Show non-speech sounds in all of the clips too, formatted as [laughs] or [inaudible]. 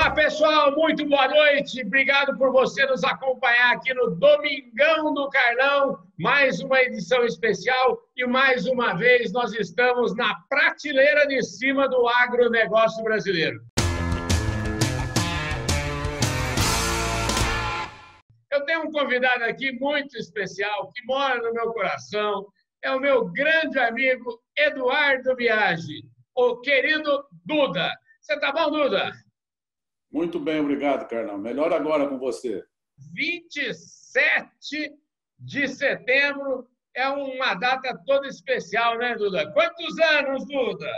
Olá, pessoal, muito boa noite. Obrigado por você nos acompanhar aqui no Domingão do Carlão. Mais uma edição especial e mais uma vez nós estamos na prateleira de cima do agronegócio brasileiro. Eu tenho um convidado aqui muito especial que mora no meu coração. É o meu grande amigo Eduardo Biagi, o querido Duda. Você tá bom, Duda? Muito bem, obrigado, Carlão. Melhor agora com você. 27 de setembro é uma data toda especial, né, Duda? Quantos anos, Duda?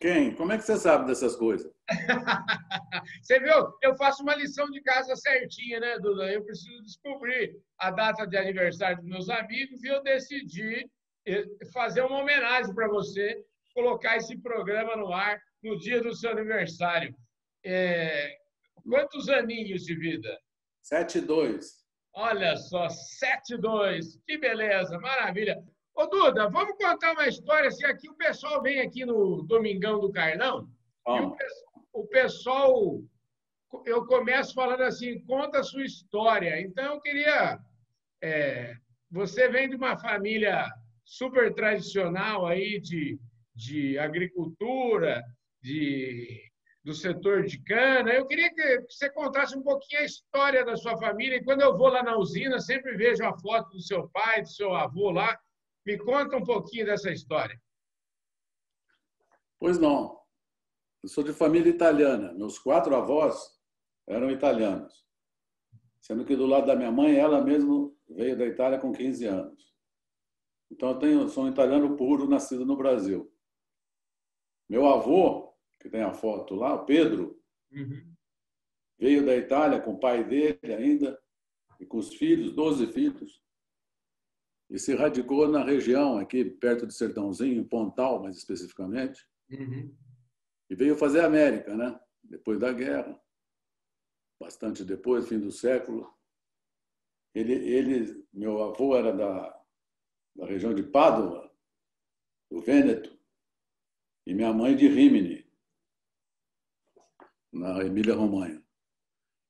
Quem? Como é que você sabe dessas coisas? [laughs] você viu? Eu faço uma lição de casa certinha, né, Duda? Eu preciso descobrir a data de aniversário dos meus amigos e eu decidi eh, fazer uma homenagem para você, colocar esse programa no ar no dia do seu aniversário. É, quantos aninhos de vida? Sete dois. Olha só, sete dois. Que beleza, maravilha. Ô, Duda, vamos contar uma história. Se aqui o pessoal vem aqui no Domingão do Carlão, e o, o pessoal, eu começo falando assim, conta a sua história. Então, eu queria... É, você vem de uma família super tradicional aí de, de agricultura, de do setor de cana. Eu queria que você contasse um pouquinho a história da sua família. E quando eu vou lá na usina, sempre vejo a foto do seu pai, do seu avô lá. Me conta um pouquinho dessa história. Pois não. Eu sou de família italiana. Meus quatro avós eram italianos. Sendo que do lado da minha mãe, ela mesma veio da Itália com 15 anos. Então eu tenho, sou um italiano puro, nascido no Brasil. Meu avô que tem a foto lá, o Pedro, uhum. veio da Itália com o pai dele ainda, e com os filhos, 12 filhos, e se radicou na região, aqui perto de Sertãozinho, Pontal, mais especificamente, uhum. e veio fazer América, né? depois da guerra, bastante depois, fim do século. Ele, ele meu avô era da, da região de Pádua, do Vêneto, e minha mãe de Rimini na Emília-Romanha.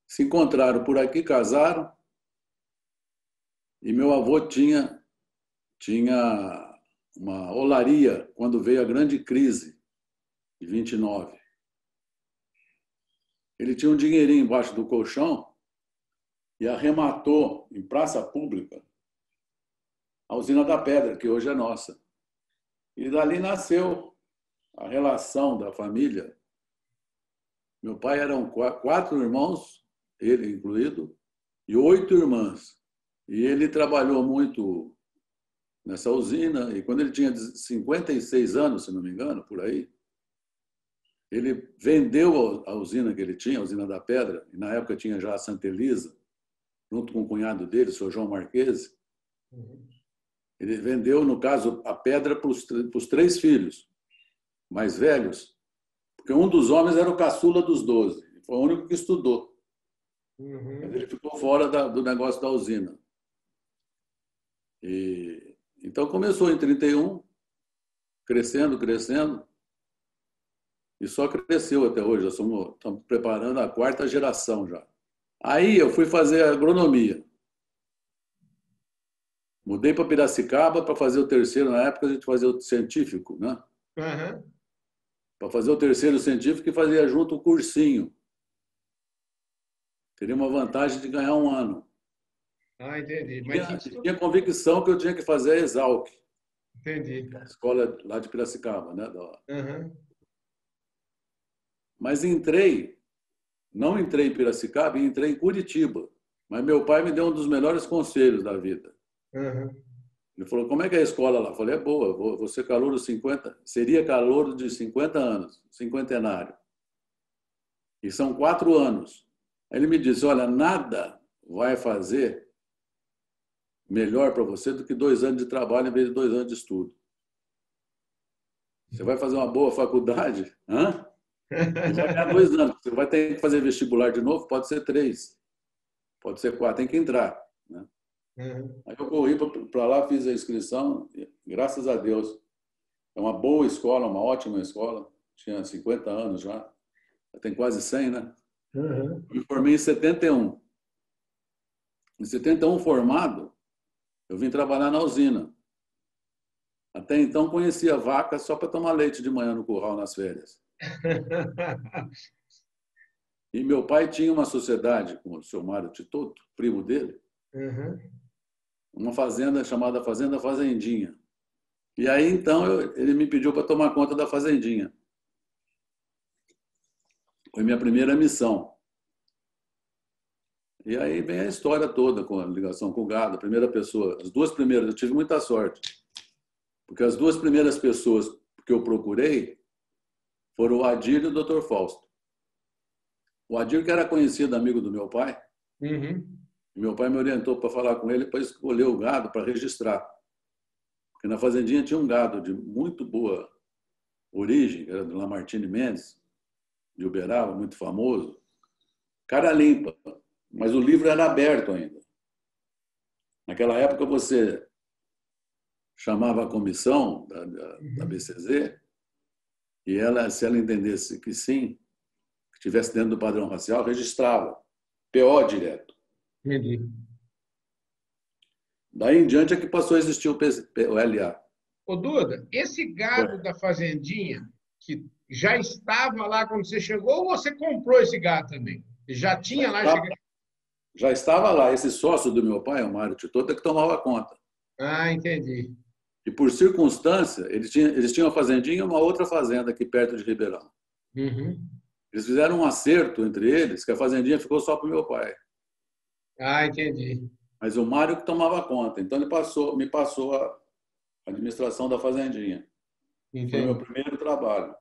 Se encontraram por aqui, casaram, e meu avô tinha, tinha uma olaria quando veio a grande crise de 29. Ele tinha um dinheirinho embaixo do colchão e arrematou em praça pública a usina da pedra, que hoje é nossa. E dali nasceu a relação da família meu pai eram quatro irmãos, ele incluído, e oito irmãs. E ele trabalhou muito nessa usina, e quando ele tinha 56 anos, se não me engano, por aí, ele vendeu a usina que ele tinha, a usina da pedra, e na época tinha já a Santa Elisa, junto com o cunhado dele, o senhor João Marquese. Ele vendeu, no caso, a pedra para os três filhos mais velhos, porque um dos homens era o caçula dos doze. Foi o único que estudou. Uhum. Mas ele ficou fora da, do negócio da usina. E, então começou em 31, crescendo, crescendo. E só cresceu até hoje. Já somos, estamos preparando a quarta geração já. Aí eu fui fazer agronomia. Mudei para Piracicaba para fazer o terceiro. Na época a gente fazia o científico, né? Uhum para fazer o terceiro científico e fazia junto o cursinho. Teria uma vantagem de ganhar um ano. Ah, entendi. Mas tinha, isso... tinha convicção que eu tinha que fazer a Exalc. Entendi. A escola lá de Piracicaba, né? Uhum. Mas entrei, não entrei em Piracicaba, entrei em Curitiba. Mas meu pai me deu um dos melhores conselhos da vida. Uhum. Ele falou, como é que é a escola lá? Eu falei, é boa, vou, ser calouro 50, seria calouro de 50 anos, cinquentenário. E são quatro anos. Aí ele me disse, olha, nada vai fazer melhor para você do que dois anos de trabalho em vez de dois anos de estudo. Você vai fazer uma boa faculdade, hã? vai ganhar dois anos. Você vai ter que fazer vestibular de novo, pode ser três, pode ser quatro, tem que entrar. Né? Uhum. Aí eu corri para lá, fiz a inscrição, graças a Deus. É uma boa escola, uma ótima escola, tinha 50 anos já. tem quase 100, né? Uhum. Me formei em 71. Em 71, formado, eu vim trabalhar na usina. Até então, conhecia vaca só para tomar leite de manhã no curral nas férias. [laughs] e meu pai tinha uma sociedade com o seu Mário Titoto, primo dele, uhum. Uma fazenda chamada Fazenda Fazendinha. E aí, então, eu, ele me pediu para tomar conta da fazendinha. Foi minha primeira missão. E aí vem a história toda com a ligação com o gado. A primeira pessoa, as duas primeiras, eu tive muita sorte. Porque as duas primeiras pessoas que eu procurei foram o Adir e o Dr. Fausto. O Adir, que era conhecido amigo do meu pai, uhum. Meu pai me orientou para falar com ele para escolher o gado para registrar. Porque na fazendinha tinha um gado de muito boa origem, era do Lamartine Mendes, de Uberaba, muito famoso. Cara limpa, mas o livro era aberto ainda. Naquela época você chamava a comissão da, da, da uhum. BCZ e ela, se ela entendesse que sim, que estivesse dentro do padrão racial, registrava. PO direto. Entendi. Daí em diante é que passou a existir o, PC, o LA. Ô Duda, esse gado Foi. da fazendinha, que já estava lá quando você chegou, ou você comprou esse gado também? Já tinha já lá? Estava, Já estava lá. Esse sócio do meu pai, o Mário Titota, que tomava conta. Ah, entendi. E por circunstância, eles tinham, eles tinham uma fazendinha e uma outra fazenda aqui perto de Ribeirão. Uhum. Eles fizeram um acerto entre eles que a fazendinha ficou só para o meu pai. Ah, entendi. Mas o Mário que tomava conta. Então ele passou, me passou a administração da fazendinha. Entendi. Foi o meu primeiro trabalho.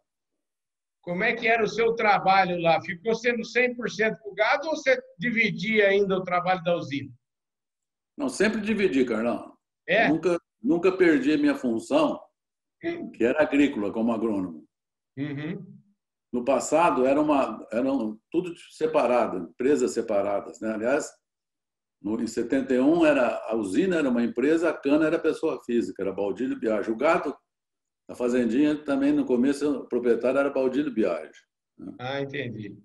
Como é que era o seu trabalho lá? Ficou sendo 100% com o gado ou você dividia ainda o trabalho da usina? Não, sempre dividi, Carlão. É? Nunca, nunca perdi a minha função, que era agrícola, como agrônomo. Uhum. No passado, era uma, eram tudo separado, empresas separadas. Né? Aliás, no, em 71, era, a usina era uma empresa, a cana era pessoa física, era Baldílio Biagio. O gado, a fazendinha, também no começo, o proprietário era Baldílio Biagio. Né? Ah, entendi.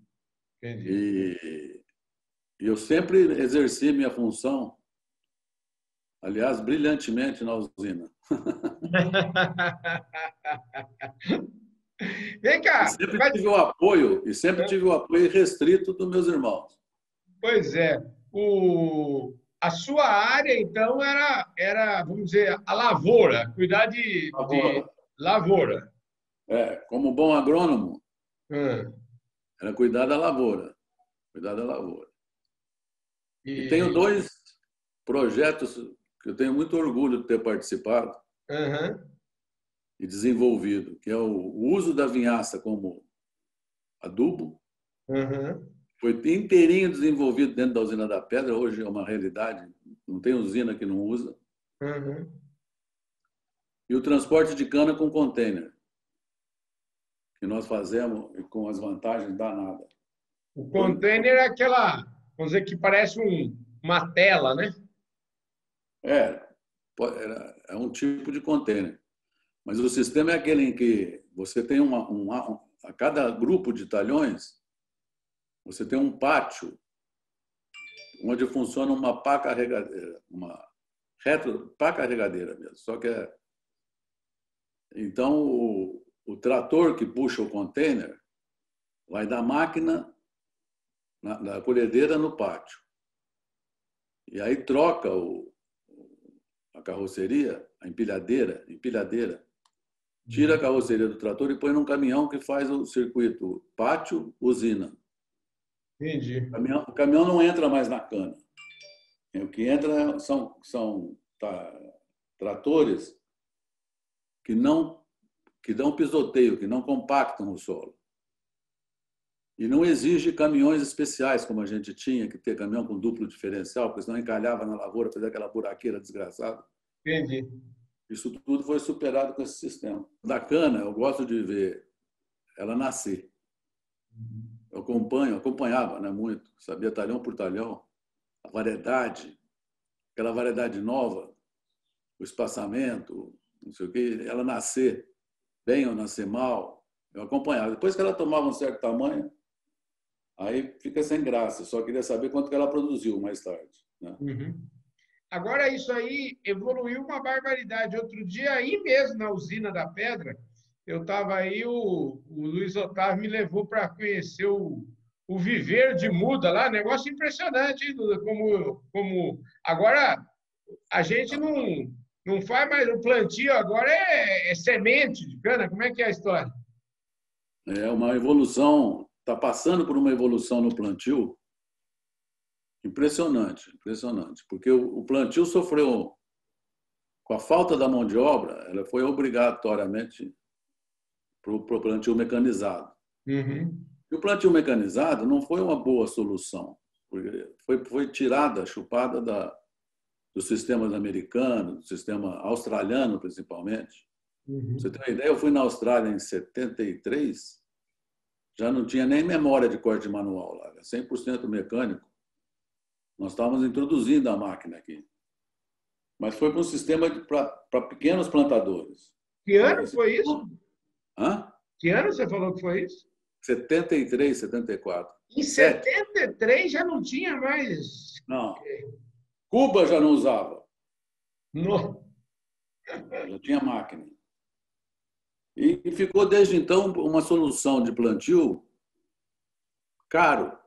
entendi. E, e eu sempre exerci minha função aliás, brilhantemente na usina. [laughs] Vem cá. E sempre mas... tive o apoio, e sempre tive o apoio restrito dos meus irmãos. Pois é. O... A sua área, então, era, era, vamos dizer, a lavoura, cuidar de lavoura. De lavoura. É, como bom agrônomo, hum. era cuidar da lavoura. Cuidar da lavoura. E... e tenho dois projetos que eu tenho muito orgulho de ter participado uhum. e desenvolvido, que é o uso da vinhaça como adubo. Uhum. Foi inteirinho desenvolvido dentro da usina da pedra, hoje é uma realidade, não tem usina que não usa. Uhum. E o transporte de cana com container, que nós fazemos com as vantagens danadas. O container é aquela, vamos dizer, que parece um, uma tela, né? É, é um tipo de container. Mas o sistema é aquele em que você tem uma, uma, a cada grupo de talhões, você tem um pátio onde funciona uma pá carregadeira, uma retro, pá carregadeira mesmo. Só que é então o, o trator que puxa o container vai da máquina na, na colhedeira no pátio. E aí troca o, a carroceria, a empilhadeira, empilhadeira, tira a carroceria do trator e põe num caminhão que faz o circuito pátio-usina. Entendi. O caminhão, o caminhão, não entra mais na cana. O que entra são, são tá, tratores que não que dão pisoteio, que não compactam o solo. E não exige caminhões especiais, como a gente tinha, que ter caminhão com duplo diferencial, porque senão encalhava na lavoura, fazia aquela buraqueira desgraçada. Entendi. Isso tudo foi superado com esse sistema. Da cana, eu gosto de ver ela nascer. Eu acompanho, acompanhava né, muito, sabia talhão por talhão, a variedade, aquela variedade nova, o espaçamento, não sei o quê, ela nascer bem ou nascer mal, eu acompanhava. Depois que ela tomava um certo tamanho, Aí fica sem graça. Só queria saber quanto que ela produziu mais tarde. Né? Uhum. Agora, isso aí evoluiu uma barbaridade. Outro dia, aí mesmo na usina da Pedra, eu estava aí, o, o, Luiz Otávio me levou para conhecer o, o viver de muda lá. Negócio impressionante, hein, Duda? Como, como... Agora, a gente não, não faz mais o plantio, agora é, é semente de cana. Como é que é a história? É uma evolução, está passando por uma evolução no plantio impressionante, impressionante, porque o, o plantio sofreu com a falta da mão de obra, ela foi obrigatoriamente para o plantio mecanizado. Uhum. E o plantio mecanizado não foi uma boa solução, porque foi, foi tirada, chupada da, dos sistemas americanos, do sistema australiano principalmente. Uhum. Você tem uma ideia? Eu fui na Austrália em 73, já não tinha nem memória de corte manual lá, 100% mecânico. Nós estávamos introduzindo a máquina aqui. Mas foi para um sistema para pequenos plantadores. Que ano foi isso? Hã? Que ano você falou que foi isso? 73, 74. Em 73 já não tinha mais. Não. Cuba já não usava. Não. Já tinha máquina. E ficou desde então uma solução de plantio caro,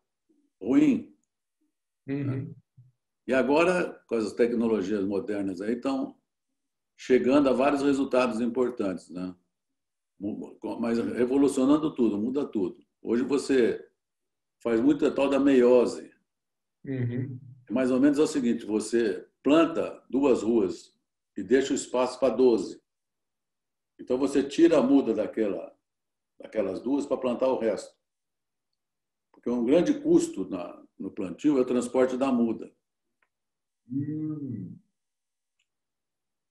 ruim. Uhum. E agora, com as tecnologias modernas aí, estão chegando a vários resultados importantes, né? Mas revolucionando tudo, muda tudo. Hoje você faz muito tal da meiose. Uhum. Mais ou menos é o seguinte: você planta duas ruas e deixa o espaço para 12. Então você tira a muda daquela, daquelas duas para plantar o resto. Porque um grande custo na, no plantio é o transporte da muda. Hum.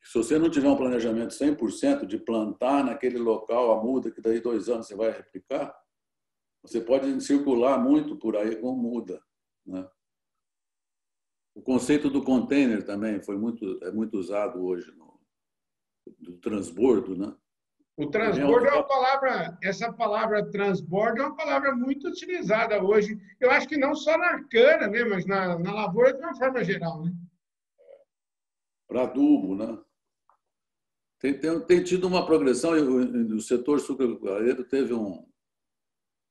Se você não tiver um planejamento 100% de plantar naquele local a muda, que daí dois anos você vai replicar, você pode circular muito por aí com muda. Né? O conceito do container também foi muito, é muito usado hoje no, do transbordo, né? O transbordo é uma palavra, essa palavra transbordo é uma palavra muito utilizada hoje. Eu acho que não só na cana, né, mas na, na lavoura de uma forma geral, né? Para adubo, né? Tem, tem, tem, tido uma progressão, o, o setor sucroalcooleiro teve um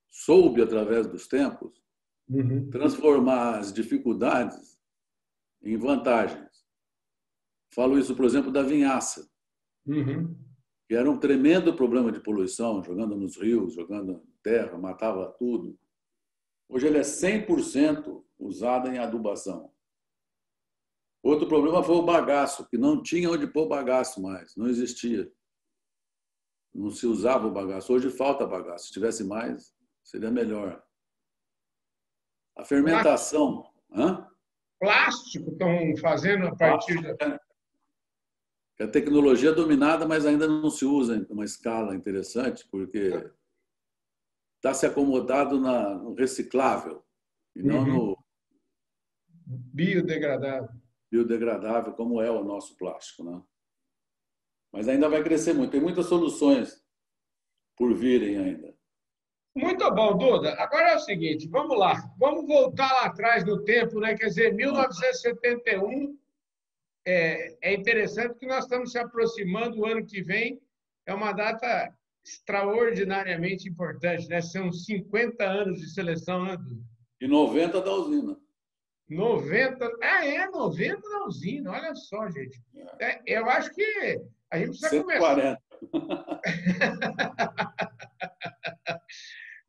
soube através dos tempos uhum. transformar as dificuldades em vantagens. Falo isso, por exemplo, da vinhaça. Uhum. Que era um tremendo problema de poluição, jogando nos rios, jogando terra, matava tudo. Hoje ele é 100% usado em adubação. Outro problema foi o bagaço, que não tinha onde pôr bagaço mais, não existia. Não se usava o bagaço. Hoje falta bagaço. Se tivesse mais, seria melhor. A fermentação. Plástico, Hã? Plástico estão fazendo a partir da. É a tecnologia é dominada, mas ainda não se usa em uma escala interessante, porque está se acomodado na, no reciclável e não uhum. no biodegradável. Biodegradável, como é o nosso plástico, né? Mas ainda vai crescer muito. Tem muitas soluções por virem ainda. Muito bom, Duda. Agora é o seguinte, vamos lá. Vamos voltar lá atrás no tempo, né? Quer dizer, 1971 é, é interessante que nós estamos se aproximando o ano que vem, é uma data extraordinariamente importante, né? São 50 anos de seleção, né, Duda? E 90 da usina. 90. Ah, é, 90 da usina, olha só, gente. É, eu acho que a gente precisa 140. começar.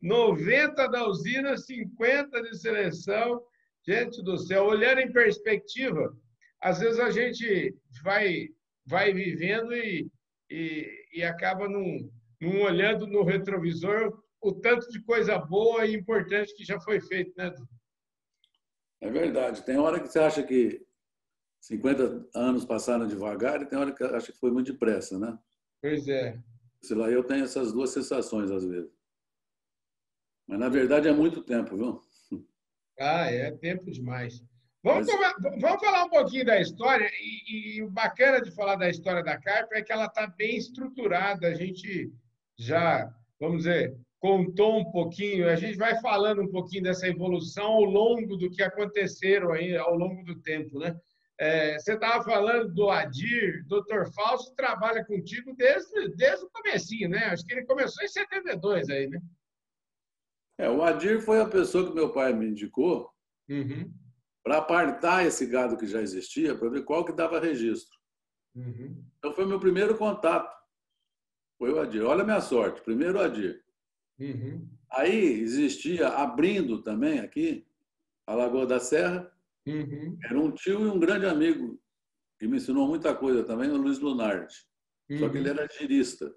90 [laughs] da usina, 50 de seleção. Gente do céu, olhando em perspectiva, às vezes a gente vai, vai vivendo e, e, e acaba num, num olhando no retrovisor o tanto de coisa boa e importante que já foi feito, né? É verdade. Tem hora que você acha que 50 anos passaram devagar e tem hora que acha que foi muito depressa, né? Pois é. Sei lá, eu tenho essas duas sensações às vezes. Mas na verdade é muito tempo, viu? Ah, é tempo demais. Vamos, vamos falar um pouquinho da história. E, e, o bacana de falar da história da Carpa é que ela está bem estruturada. A gente já, vamos dizer, contou um pouquinho, a gente vai falando um pouquinho dessa evolução ao longo do que aconteceram aí ao longo do tempo, né? É, você estava falando do Adir, Dr. Fausto trabalha contigo desde, desde o comecinho, né? Acho que ele começou em 72 aí, né? É, o Adir foi a pessoa que meu pai me indicou uhum. para apartar esse gado que já existia, para ver qual que dava registro. Uhum. Então foi meu primeiro contato. Foi o Adir. Olha a minha sorte, primeiro o Adir. Uhum. Aí existia, abrindo também aqui, a Lagoa da Serra, uhum. era um tio e um grande amigo que me ensinou muita coisa também, o Luiz Lunardi. Uhum. Só que ele uhum. era girista.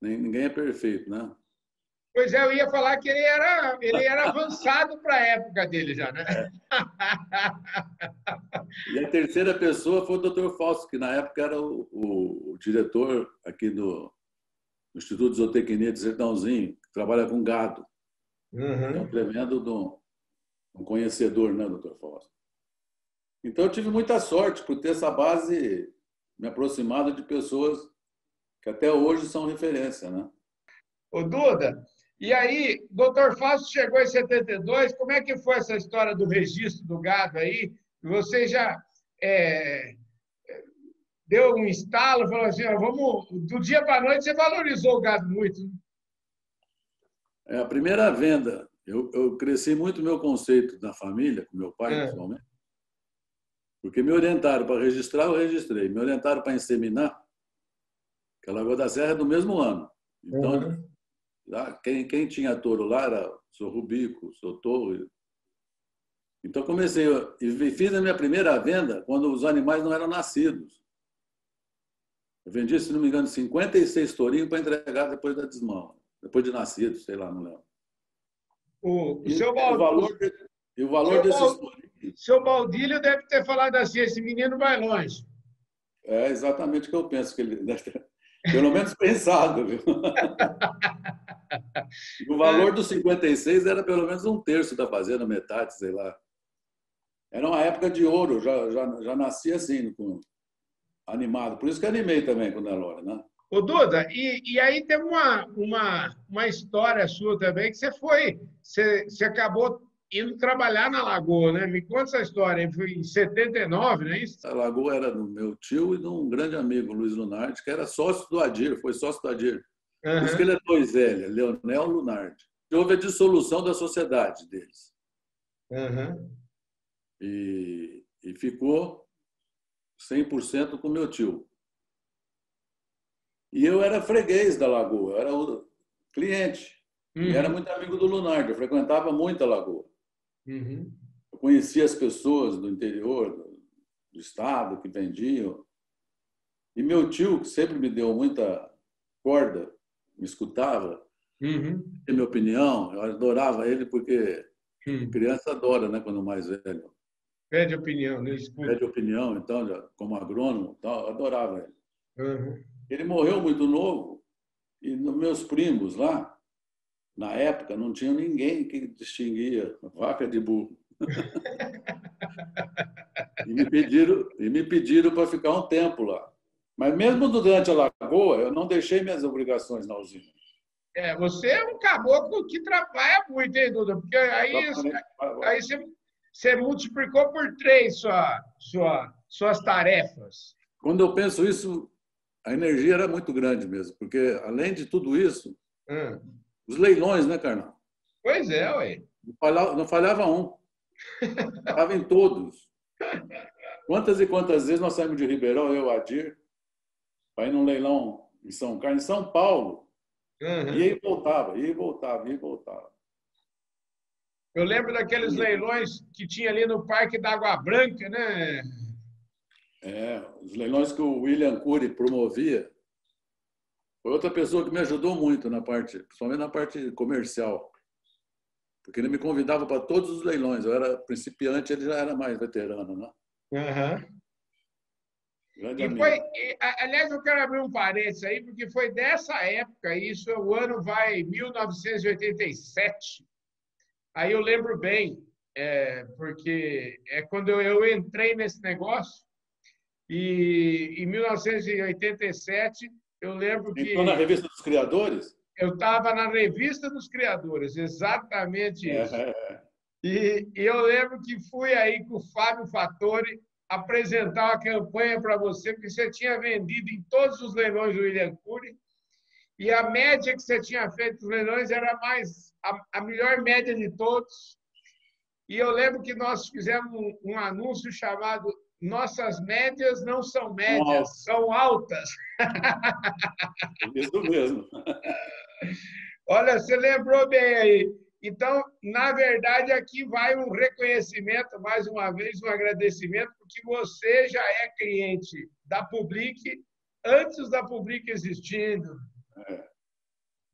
Ninguém é perfeito, né? Pois é, eu ia falar que ele era, ele era avançado para a época dele já, né? É. [laughs] E a terceira pessoa foi o Dr. Fausto, que na época era o, o, o diretor aqui do, do Instituto Zootecnia de Sertãozinho, que trabalha com gado. Uhum. É um tremendo do, um conhecedor, né, doutor Fausto? Então, eu tive muita sorte por ter essa base me aproximado de pessoas que até hoje são referência, né? Ô, Duda, e aí, doutor Fausto chegou em 72, como é que foi essa história do registro do gado aí? Você já é, deu um estalo, falou assim, ó, vamos, do dia para a noite você valorizou o gado muito. Né? É a primeira venda. Eu, eu cresci muito meu conceito da família, com meu pai, é. principalmente. Porque me orientaram para registrar, eu registrei. Me orientaram para inseminar, que a Lagoa da Serra é do mesmo ano. Então, uhum. lá, quem, quem tinha touro lá era o seu Rubico, o seu Torre. Então, comecei, e fiz a minha primeira venda quando os animais não eram nascidos. Eu vendi, se não me engano, 56 tourinhos para entregar depois da desmão, depois de nascido, sei lá, não lembro. O, o seu Baldílio, o valor, e o valor desses tourinhos. Seu Baldílio deve ter falado assim: esse menino vai longe. É exatamente o que eu penso, que ele deve ter, pelo menos [laughs] pensado. Viu? [laughs] o valor dos 56 era pelo menos um terço da fazenda, metade, sei lá. Era uma época de ouro, já, já, já nasci assim, com, animado. Por isso que animei também com o Nelore, né? Ô, Duda, e, e aí tem uma, uma, uma história sua também, que você foi, você, você acabou indo trabalhar na Lagoa, né? Me conta essa história, foi em 79, não é isso? A Lagoa era do meu tio e de um grande amigo, Luiz Lunardi, que era sócio do Adir, foi sócio do Adir. Uhum. Por isso que ele é dois L, Leonel Lunardi. E houve a dissolução da sociedade deles. Uhum. E, e ficou 100% com meu tio. E eu era freguês da Lagoa, era o cliente. Uhum. E era muito amigo do Lunardo, eu frequentava muito a Lagoa. Uhum. Eu conhecia as pessoas do interior, do, do estado, que vendiam. E meu tio, que sempre me deu muita corda, me escutava, uhum. minha opinião, eu adorava ele porque uhum. criança adora, né, quando mais velho. Pede opinião, né? Pede opinião, então, como agrônomo, tal, adorava ele. Uhum. Ele morreu muito novo e meus primos lá, na época, não tinha ninguém que distinguia vaca de burro. [laughs] e me pediram, e me pediram para ficar um tempo lá. Mas mesmo durante a lagoa, eu não deixei minhas obrigações na usina. É, você é um caboclo que trabalha muito, hein, Duda? Porque aí, aí você você multiplicou por três sua, sua, suas tarefas. Quando eu penso isso, a energia era muito grande mesmo, porque além de tudo isso, hum. os leilões, né, Carnal? Pois é, ué. Não falhava, não falhava um. Estava em todos. Quantas e quantas vezes nós saímos de Ribeirão, eu, Adir, para ir num leilão em São Carlos, em São Paulo. Uhum. E aí voltava, e voltava, e voltava. Eu lembro daqueles leilões que tinha ali no Parque da Água Branca, né? É, os leilões que o William Cury promovia. Foi outra pessoa que me ajudou muito na parte, principalmente na parte comercial. Porque ele me convidava para todos os leilões. Eu era principiante, ele já era mais veterano, né? Uhum. E foi, aliás, eu quero abrir um parênteses aí, porque foi dessa época, isso, o ano vai 1987, Aí eu lembro bem, é, porque é quando eu, eu entrei nesse negócio e em 1987 eu lembro que. Na revista dos criadores? Eu estava na revista dos criadores, exatamente isso. É. E, e, eu lembro que fui aí com o Fábio Fattori apresentar uma campanha para você, porque você tinha vendido em todos os leilões do William Cury, e a média que você tinha feito nos leilões era mais a, a melhor média de todos. E eu lembro que nós fizemos um, um anúncio chamado Nossas médias não são médias, Nossa. são altas. Isso mesmo. [laughs] Olha, você lembrou bem aí. Então, na verdade, aqui vai um reconhecimento, mais uma vez, um agradecimento, porque você já é cliente da Public antes da Public existindo. É.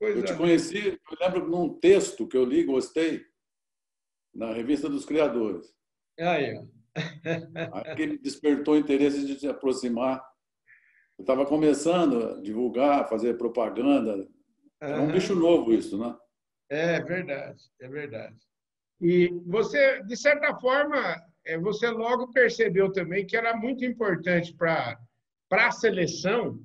eu te conheci, eu lembro num texto que eu li, gostei, na Revista dos Criadores. Aí, Aquele despertou interesse de se aproximar. Eu estava começando a divulgar, fazer propaganda. É um bicho novo isso, né? É verdade, é verdade. E você, de certa forma, é, você logo percebeu também que era muito importante para a seleção,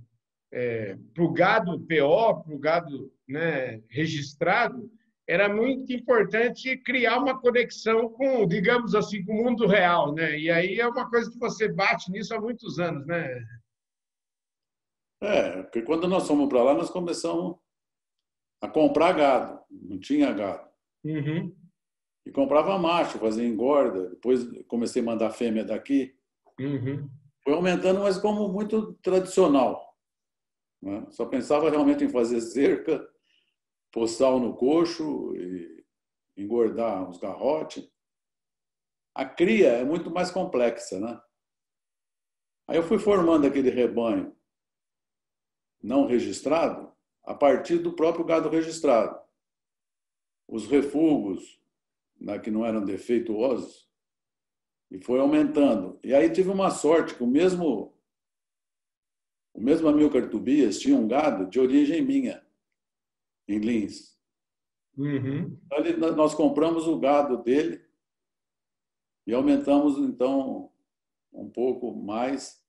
é, para o gado PO, para o gado né, registrado, era muito importante criar uma conexão com, digamos assim, com o mundo real, né? E aí é uma coisa que você bate nisso há muitos anos, né? É, porque quando nós fomos para lá, nós começamos a comprar gado, não tinha gado. Uhum. E comprava macho, fazia engorda, depois comecei a mandar fêmea daqui. Uhum. Foi aumentando, mas como muito tradicional. Né? Só pensava realmente em fazer cerca sal no coxo e engordar os garrotes. A cria é muito mais complexa, né? Aí eu fui formando aquele rebanho não registrado a partir do próprio gado registrado. Os refugos, né, que não eram defeituosos, e foi aumentando. E aí tive uma sorte que o mesmo o mesmo Amilcar Tobias tinha um gado de origem minha em Lins. Uhum. Então, nós compramos o gado dele e aumentamos, então, um pouco mais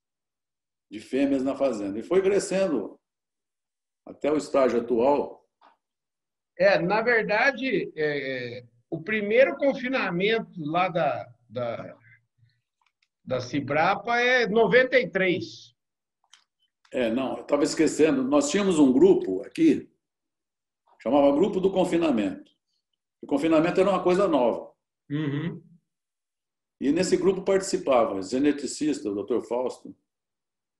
de fêmeas na fazenda. E foi crescendo até o estágio atual. É, na verdade, é, é, o primeiro confinamento lá da, da, da Cibrapa é 93. É, não, eu estava esquecendo. Nós tínhamos um grupo aqui chamava Grupo do Confinamento. O confinamento era uma coisa nova. Uhum. E nesse grupo participava geneticista, o Dr. Fausto,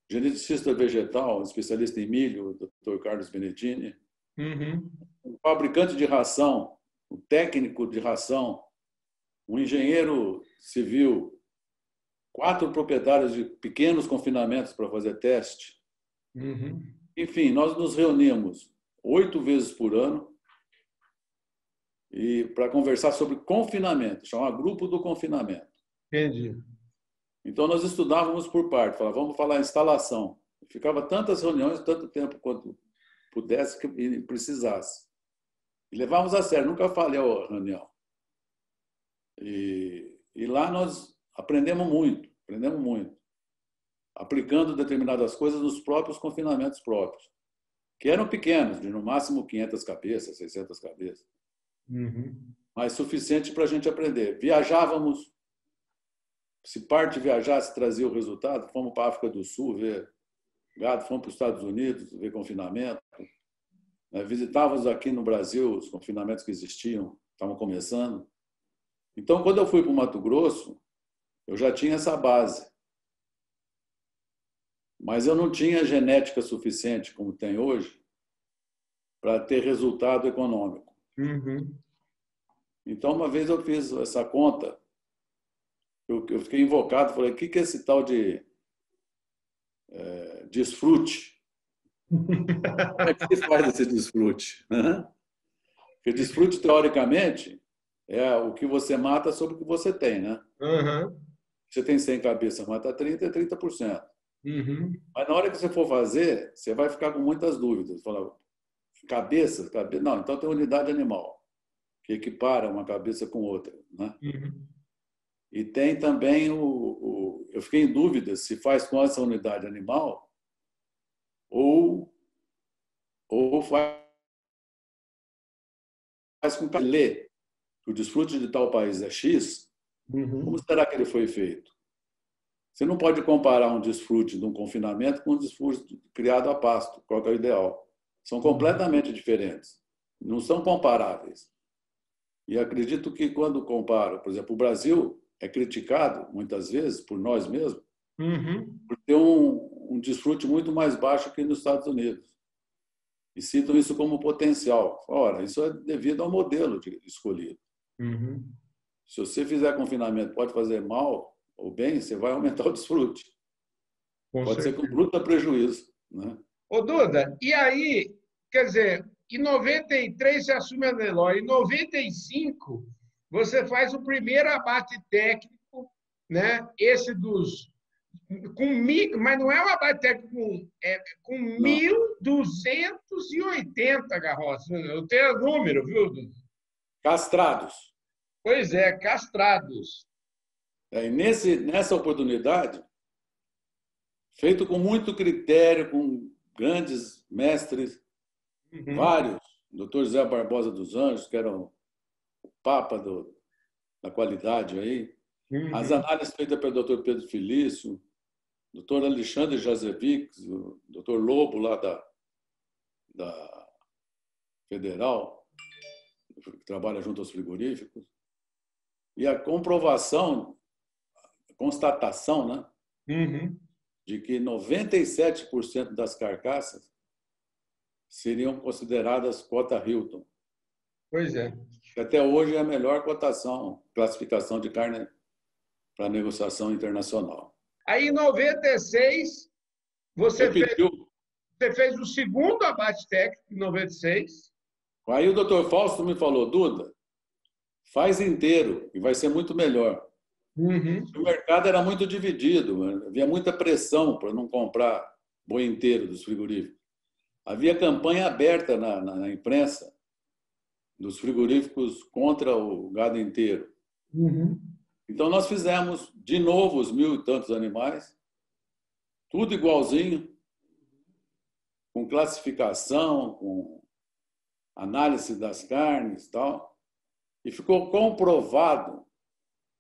geneticista vegetal, especialista em milho, o Dr. Carlos Benettini, uhum. um fabricante de ração, um técnico de ração, um engenheiro civil, quatro proprietários de pequenos confinamentos para fazer teste. Uhum. Enfim, nós nos reunimos oito vezes por ano e para conversar sobre confinamento, chamar grupo do confinamento. Entendi. Então nós estudávamos por parte, falava, vamos falar instalação. Ficava tantas reuniões, tanto tempo quanto pudesse e precisasse. E levávamos a sério, nunca falei a reunião. E, e lá nós aprendemos muito, aprendemos muito, aplicando determinadas coisas nos próprios confinamentos próprios que eram pequenos, de no máximo 500 cabeças, 600 cabeças. Uhum. Mas suficiente para a gente aprender. Viajávamos, se parte viajasse trazia o resultado, fomos para a África do Sul ver gado, fomos para os Estados Unidos ver confinamento. Né? Visitávamos aqui no Brasil os confinamentos que existiam, estavam começando. Então, quando eu fui para o Mato Grosso, eu já tinha essa base. Mas eu não tinha genética suficiente, como tem hoje, para ter resultado econômico. Uhum. Então, uma vez eu fiz essa conta, eu, eu fiquei invocado, falei, o que, que é esse tal de é, desfrute? [laughs] Como é que se faz esse desfrute? Porque desfrute, teoricamente, é o que você mata sobre o que você tem, né? Uhum. Você tem 100 cabeças, mata 30, é 30%. Uhum. Mas na hora que você for fazer, você vai ficar com muitas dúvidas. Falar, cabeça, cabeça. Não, então tem unidade animal, que equipara uma cabeça com outra. Né? Uhum. E tem também o, o, Eu fiquei em dúvida se faz com essa unidade animal ou, ou faz com que lê que o desfrute de tal país é X, uhum. como será que ele foi feito? Você não pode comparar um desfrute de um confinamento com um desfrute criado a pasto, qual é o ideal. São uhum. completamente diferentes. Não são comparáveis. E acredito que quando comparo, por exemplo, o Brasil é criticado muitas vezes por nós mesmos uhum. por ter um, um desfrute muito mais baixo que nos Estados Unidos. E citam isso como potencial. Ora, isso é devido ao modelo escolhido. Uhum. Se você fizer confinamento, pode fazer mal ou bem, você vai aumentar o desfrute. Com pode certeza. ser com bruta prejuízo. Né? Ô, Duda, e aí, quer dizer, em 93 você assume a Nelore, em 95 você faz o primeiro abate técnico, né? esse dos. Com mil, mas não é um abate técnico com, é, com 1.280 garrotes. Eu tenho o número, viu, Duda? Castrados. Pois é, castrados. É, nesse, nessa oportunidade, feito com muito critério, com grandes mestres, uhum. vários, o doutor José Barbosa dos Anjos, que era o papa do, da qualidade aí, uhum. as análises feitas pelo doutor Pedro Felício, doutor Alexandre Jazevic, o doutor Lobo lá da, da Federal, que trabalha junto aos frigoríficos, e a comprovação, constatação, né? Uhum. De que 97% das carcaças seriam consideradas cota Hilton. Pois é. Até hoje é a melhor cotação, classificação de carne para negociação internacional. Aí em 96, você fez, você fez o segundo abate técnico, em 96. Aí o doutor Fausto me falou, Duda, faz inteiro e vai ser muito melhor. Uhum. O mercado era muito dividido, havia muita pressão para não comprar boi inteiro dos frigoríficos. Havia campanha aberta na, na, na imprensa dos frigoríficos contra o gado inteiro. Uhum. Então nós fizemos de novo os mil e tantos animais, tudo igualzinho, com classificação, com análise das carnes, tal. E ficou comprovado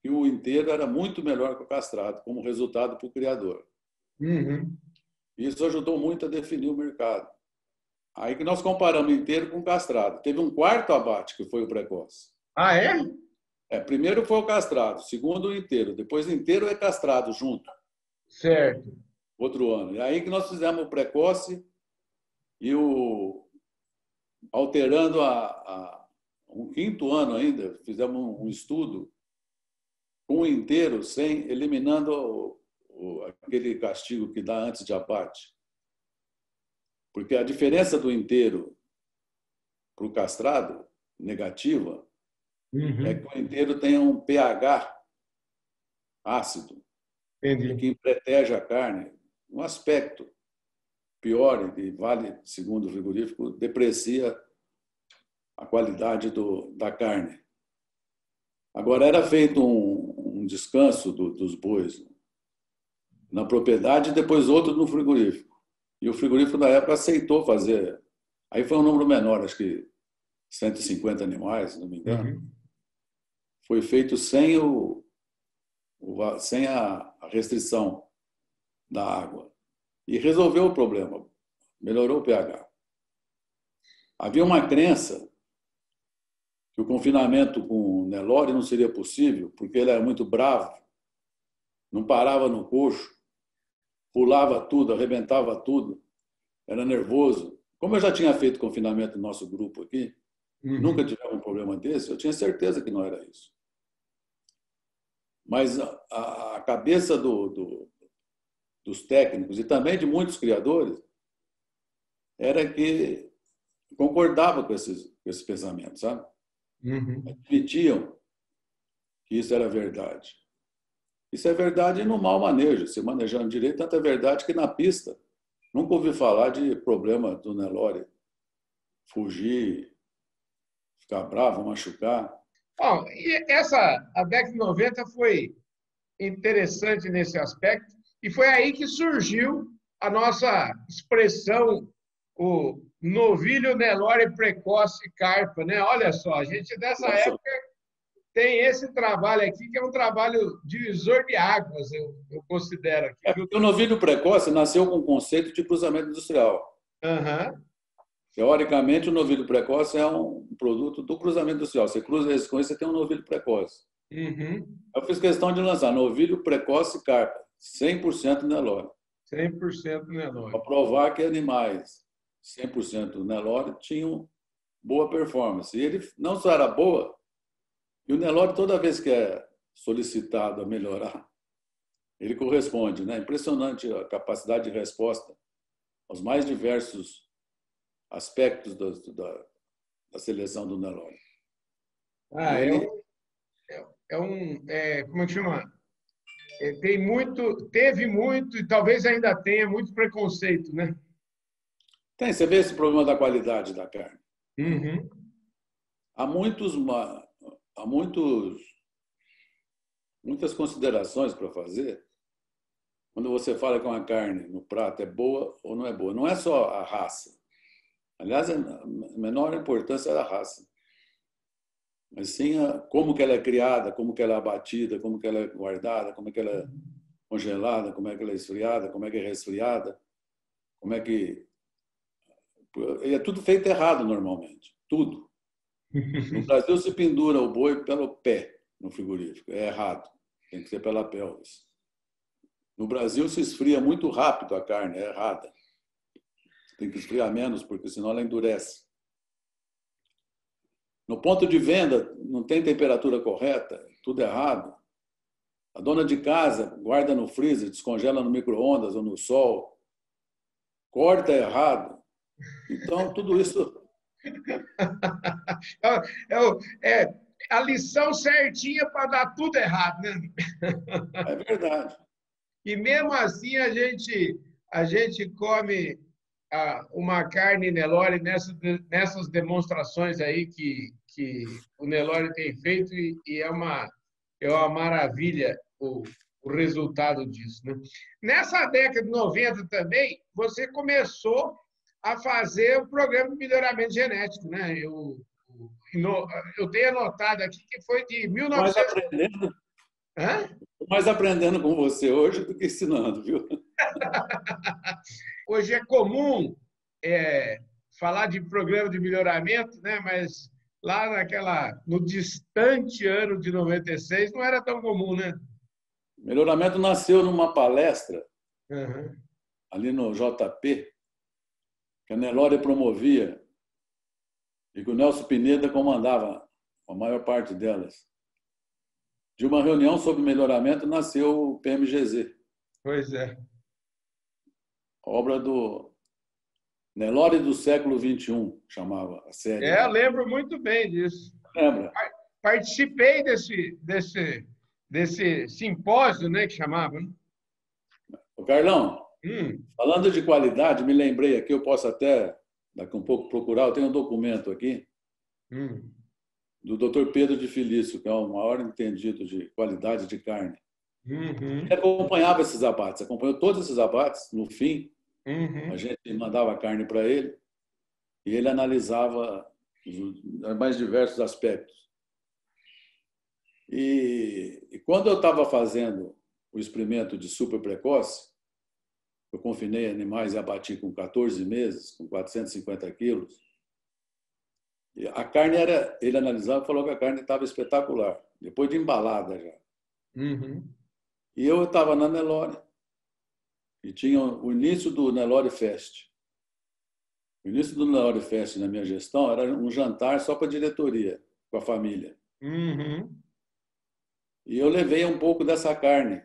que o inteiro era muito melhor que o castrado, como resultado para o criador. Uhum. Isso ajudou muito a definir o mercado. Aí que nós comparamos inteiro com castrado. Teve um quarto abate, que foi o precoce. Ah, é? É, primeiro foi o castrado, segundo o inteiro, depois o inteiro é castrado junto. Certo. Outro ano. E aí que nós fizemos o precoce e o alterando a, a um quinto ano ainda, fizemos um estudo com um inteiro, sem eliminando o, o, aquele castigo que dá antes de abate. Porque a diferença do inteiro para o castrado, negativa, uhum. é que o inteiro tem um pH ácido, Entendi. que protege a carne. Um aspecto pior, e vale, segundo o frigorífico, deprecia a qualidade do, da carne. Agora, era feito um, um descanso do, dos bois na propriedade e depois outro no frigorífico. E o frigorífico, na época, aceitou fazer. Aí foi um número menor, acho que 150 animais, se não me engano. Uhum. Foi feito sem, o, o sem a restrição da água. E resolveu o problema, melhorou o pH. Havia uma crença que o confinamento com o Nelore não seria possível, porque ele era muito bravo, não parava no coxo, pulava tudo, arrebentava tudo, era nervoso. Como eu já tinha feito confinamento no nosso grupo aqui, uhum. nunca tivemos um problema desse, eu tinha certeza que não era isso. Mas a, a cabeça do, do, dos técnicos e também de muitos criadores era que concordava com esses, com esses pensamentos, sabe? Uhum. admitiam que isso era verdade. Isso é verdade no mau manejo, se manejando direito, tanto é verdade que na pista nunca ouvi falar de problema do Nelore fugir, ficar bravo, machucar. Bom, e essa, a década de 90 foi interessante nesse aspecto, e foi aí que surgiu a nossa expressão, o novilho Nelore precoce carpa, né? Olha só, a gente dessa Nossa. época tem esse trabalho aqui, que é um trabalho divisor de águas, eu, eu considero. Aqui. É o novilho precoce nasceu com o conceito de cruzamento industrial. Uhum. Teoricamente, o novilho precoce é um produto do cruzamento industrial. Você cruza esse com isso, você tem um novilho precoce. Uhum. Eu fiz questão de lançar novilho precoce carpa, 100% Nelore. 100% Nelore. Para provar que animais 100% Nelore tinham boa performance. E ele não só era boa, e o Nelore, toda vez que é solicitado a melhorar, ele corresponde. Né? Impressionante a capacidade de resposta aos mais diversos aspectos da, da, da seleção do Nelore. Ah, ele... é, é, um. É, como é chama? É, tem muito, teve muito e talvez ainda tenha muito preconceito, né? Tem, você vê esse problema da qualidade da carne. Uhum. Há muitos há muitos, muitas considerações para fazer quando você fala que uma carne no prato é boa ou não é boa. Não é só a raça. Aliás, a menor importância é a raça. Mas sim a, como que ela é criada, como que ela é abatida, como que ela é guardada, como é que ela é congelada, como é que ela é esfriada, como é que é resfriada, como é que... É tudo feito errado normalmente. Tudo. No [laughs] Brasil se pendura o boi pelo pé no frigorífico. É errado. Tem que ser pela pelvis. No Brasil se esfria muito rápido a carne, é errada. Tem que esfriar menos, porque senão ela endurece. No ponto de venda, não tem temperatura correta, tudo errado. A dona de casa guarda no freezer, descongela no micro-ondas ou no sol, corta errado. Então, tudo isso [laughs] é, é, a lição certinha para dar tudo errado, né? É verdade. E mesmo assim a gente, a gente come ah, uma carne Nelore nessas, nessas demonstrações aí que, que o Nelore tem feito e, e é, uma, é uma maravilha o, o resultado disso. Né? Nessa década de 90 também, você começou a fazer o programa de melhoramento genético. Né? Eu, eu tenho anotado aqui que foi de 1900... Mais aprendendo, Hã? mais aprendendo com você hoje do que ensinando, viu? [laughs] hoje é comum é, falar de programa de melhoramento, né? mas lá naquela, no distante ano de 96 não era tão comum, né? Melhoramento nasceu numa palestra uhum. ali no JP, que a Nelore promovia e que o Nelson Pineda comandava a maior parte delas. De uma reunião sobre melhoramento nasceu o PMGZ. Pois é. Obra do Nelore do século XXI, chamava a série. É, lembro muito bem disso. Lembra? Participei desse, desse, desse simpósio, né, que chamava. Né? O Carlão, Hum. Falando de qualidade, me lembrei aqui, eu posso até daqui um pouco procurar, eu tenho um documento aqui hum. do Dr. Pedro de Felício, que é o maior entendido de qualidade de carne. Uhum. Ele acompanhava esses abates, acompanhou todos esses abates. No fim, uhum. a gente mandava carne para ele e ele analisava os mais diversos aspectos. E, e quando eu estava fazendo o experimento de super precoce, eu confinei animais e abati com 14 meses, com 450 quilos. E a carne era, ele analisava e falou que a carne estava espetacular, depois de embalada já. Uhum. E eu estava na Nelore. E tinha o início do Nelore Fest. O início do Nelore Fest na minha gestão era um jantar só para a diretoria, com a família. Uhum. E eu levei um pouco dessa carne,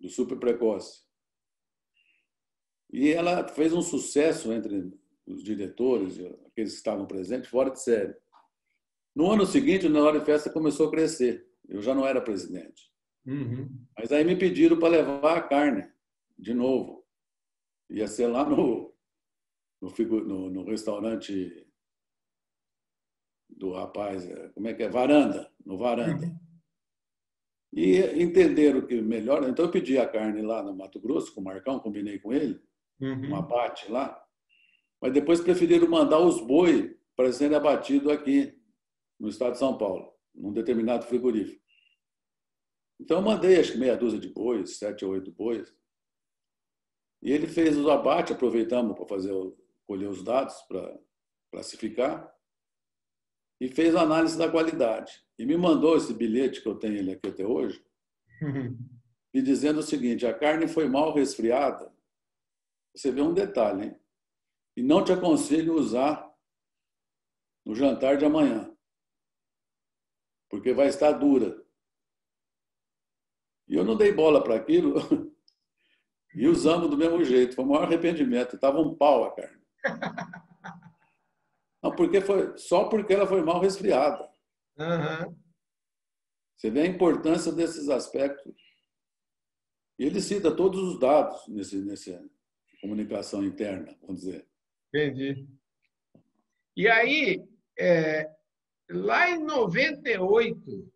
do super precoce. E ela fez um sucesso entre os diretores, aqueles que estavam presentes, fora de série. No ano seguinte, na hora de festa, começou a crescer. Eu já não era presidente. Uhum. Mas aí me pediram para levar a carne de novo. Ia ser lá no, no, no, no restaurante do rapaz, é, como é que é? Varanda, no Varanda. Uhum. E entenderam que melhor. Então eu pedi a carne lá no Mato Grosso com o Marcão, combinei com ele uhum. um abate lá. mas depois preferiram mandar os boi para serem abatidos aqui no estado de São Paulo, num determinado frigorífico. Então eu mandei acho que meia dúzia de bois, sete ou oito bois. E ele fez o abate, aproveitamos para fazer colher os dados para classificar e fez a análise da qualidade. E me mandou esse bilhete que eu tenho ele aqui até hoje, me [laughs] dizendo o seguinte: a carne foi mal resfriada. Você vê um detalhe, hein? E não te aconselho usar no jantar de amanhã, porque vai estar dura. E eu não dei bola para aquilo [laughs] e usamos do mesmo jeito. Foi o maior arrependimento. Estava um pau a carne. [laughs] Não, porque foi, só porque ela foi mal resfriada. Uhum. Você vê a importância desses aspectos. E ele cita todos os dados nesse, nessa comunicação interna, vamos dizer. Entendi. E aí, é, lá em 98,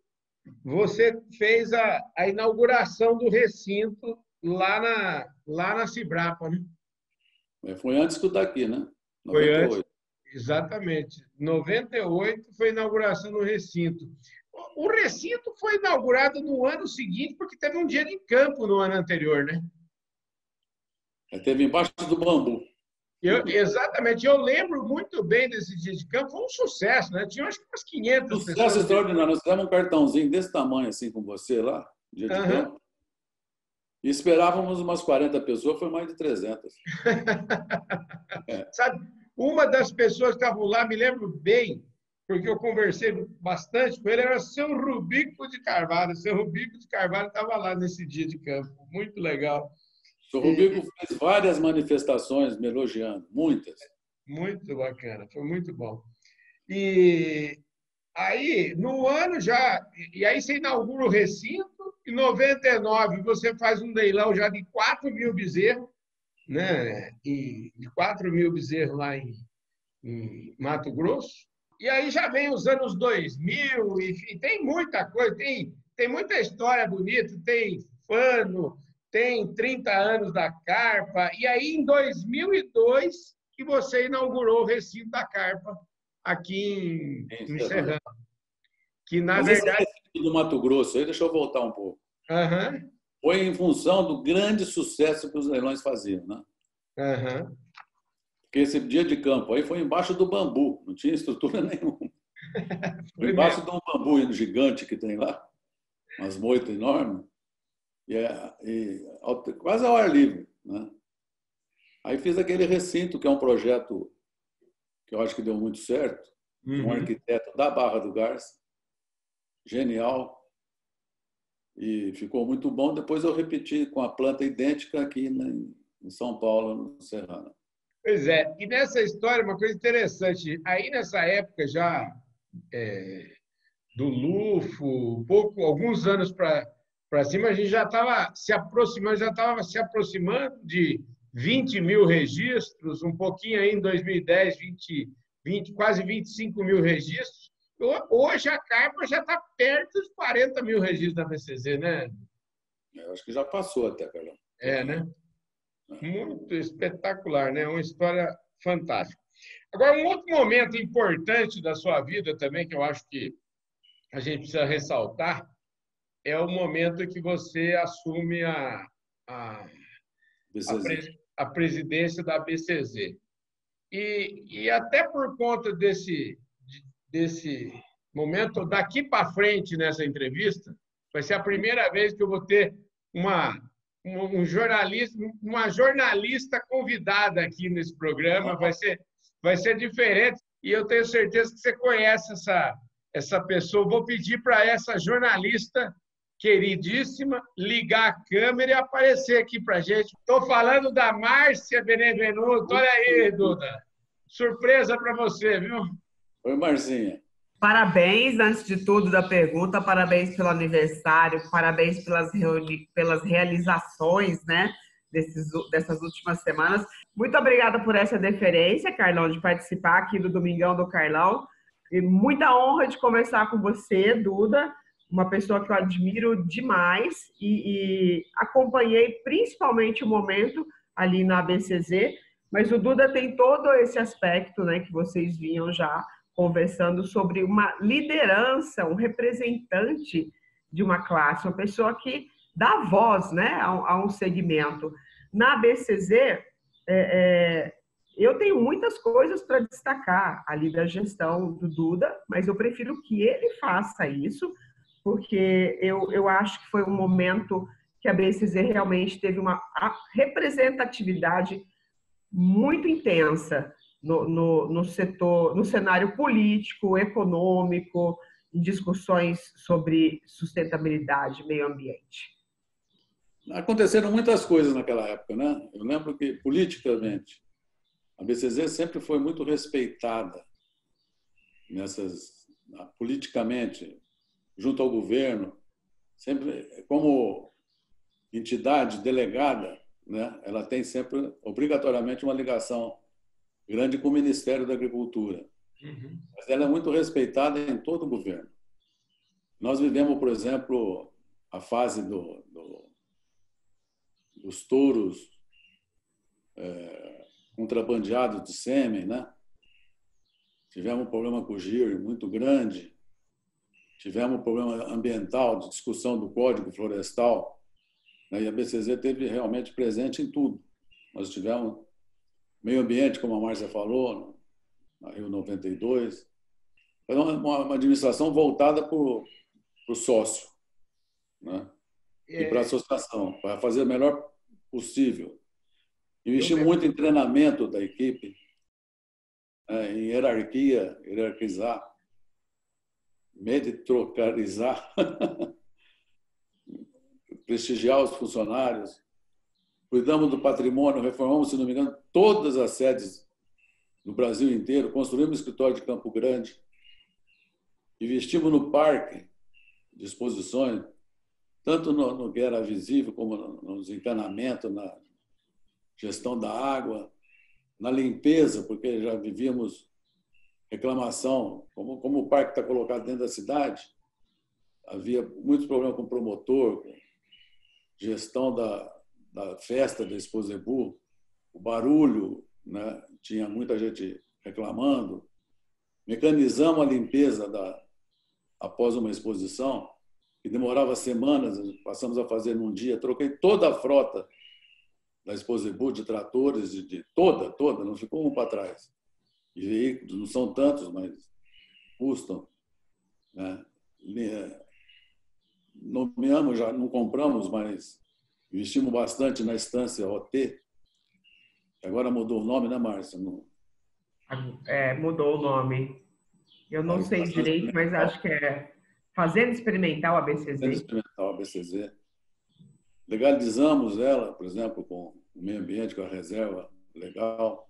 você fez a, a inauguração do recinto lá na, lá na Cibrapa, né? Foi antes que eu daqui, né? 98. Foi antes. Exatamente. 98 foi a inauguração do recinto. O recinto foi inaugurado no ano seguinte, porque teve um dia de campo no ano anterior, né? É, teve embaixo do bambu. Eu, exatamente. Eu lembro muito bem desse dia de campo. Foi um sucesso, né? Tinha acho que umas 500 sucesso pessoas. Sucesso extraordinário. Nós fizemos um cartãozinho desse tamanho, assim, com você lá, dia de uhum. campo. E esperávamos umas 40 pessoas, foi mais de 300. [laughs] é. Sabe, uma das pessoas que estavam lá, me lembro bem, porque eu conversei bastante com ele, era o seu Rubico de Carvalho. Seu Rubico de Carvalho estava lá nesse dia de campo. Muito legal. O Rubico e... fez várias manifestações me elogiando, muitas. Muito bacana, foi muito bom. E aí, no ano já, e aí você inaugura o recinto, em 99 você faz um leilão já de 4 mil bezerros, né? E de 4 mil bezerros lá em, em Mato Grosso. E aí já vem os anos 2000, e tem muita coisa, tem, tem muita história bonita, tem Fano, tem 30 anos da Carpa, e aí em 2002 que você inaugurou o recinto da Carpa aqui em, em Serrano. Que na Mas verdade. Esse do Mato Grosso, aí deixa eu voltar um pouco. Uhum. Foi em função do grande sucesso que os leilões faziam, né? Uhum. Porque esse dia de campo aí foi embaixo do bambu, não tinha estrutura [laughs] nenhuma. [laughs] Foi embaixo de um bambu gigante que tem lá, umas moitas enormes, e, é, e, quase ao ar livre. Né? Aí fiz aquele recinto, que é um projeto que eu acho que deu muito certo, uhum. um arquiteto da Barra do Garça, genial, e ficou muito bom. Depois eu repeti com a planta idêntica aqui em São Paulo, no Serrano. Pois é, e nessa história, uma coisa interessante, aí nessa época já é, do Lufo, pouco, alguns anos para cima, a gente já estava se aproximando, já estava se aproximando de 20 mil registros, um pouquinho aí em 2010, 20, 20, quase 25 mil registros. Hoje a Carpa já está perto dos 40 mil registros da BCZ, né? Eu acho que já passou até, Carlão. É, né? Muito espetacular, né? Uma história fantástica. Agora, um outro momento importante da sua vida também, que eu acho que a gente precisa ressaltar, é o momento que você assume a, a, a, a presidência da BCZ. E, e até por conta desse, desse momento, daqui para frente nessa entrevista, vai ser a primeira vez que eu vou ter uma um jornalista, uma jornalista convidada aqui nesse programa. Vai ser, vai ser diferente e eu tenho certeza que você conhece essa, essa pessoa. Vou pedir para essa jornalista queridíssima ligar a câmera e aparecer aqui para gente. Estou falando da Márcia Benevenuto. Olha aí, Duda. Surpresa para você, viu? Oi, Marcinha. Parabéns, antes de tudo, da pergunta, parabéns pelo aniversário, parabéns pelas, pelas realizações, né, desses, dessas últimas semanas. Muito obrigada por essa deferência, Carlão, de participar aqui do Domingão do Carlão. E muita honra de conversar com você, Duda, uma pessoa que eu admiro demais e, e acompanhei principalmente o momento ali na BCZ, Mas o Duda tem todo esse aspecto, né, que vocês vinham já conversando sobre uma liderança, um representante de uma classe, uma pessoa que dá voz, né, a, a um segmento. Na BCZ, é, é, eu tenho muitas coisas para destacar ali da gestão do Duda, mas eu prefiro que ele faça isso, porque eu, eu acho que foi um momento que a BCZ realmente teve uma representatividade muito intensa no, no, no setor, no cenário político, econômico, em discussões sobre sustentabilidade, meio ambiente. Aconteceram muitas coisas naquela época, né? Eu lembro que politicamente a BCZ sempre foi muito respeitada nessas politicamente junto ao governo, sempre como entidade delegada, né? Ela tem sempre obrigatoriamente uma ligação grande com o Ministério da Agricultura. Uhum. Mas ela é muito respeitada em todo o governo. Nós vivemos, por exemplo, a fase do, do, dos touros é, contrabandeados de sêmen, né? Tivemos um problema com o giro muito grande. Tivemos um problema ambiental, de discussão do Código Florestal. Né? E a BCZ teve realmente presente em tudo. Nós tivemos meio ambiente, como a Márcia falou, na Rio 92. Foi uma, uma administração voltada para o sócio né? É. e para a associação, para fazer o melhor possível. Investi muito em treinamento da equipe, né? em hierarquia, hierarquizar, meritocratizar, [laughs] prestigiar os funcionários. Cuidamos do patrimônio, reformamos, se não me engano, todas as sedes no Brasil inteiro, construímos um escritório de Campo Grande, investimos no parque de exposições, tanto no, no visível, como nos encanamentos, na gestão da água, na limpeza, porque já vivíamos reclamação, como, como o parque está colocado dentro da cidade, havia muitos problemas com o promotor, com gestão da, da festa da Exposebu, o barulho, né? tinha muita gente reclamando. Mecanizamos a limpeza da, após uma exposição, que demorava semanas, passamos a fazer num dia. Troquei toda a frota da Exposebu de tratores, de, de toda, toda, não ficou um para trás. E veículos, não são tantos, mas custam. Né? Nomeamos, já não compramos, mas investimos bastante na estância OT, Agora mudou o nome, né, Márcia? É, mudou o nome. Eu não sei direito, mas acho que é Fazenda Experimental ABCZ. Fazenda Experimental ABCZ. Legalizamos ela, por exemplo, com o meio ambiente, com a reserva legal.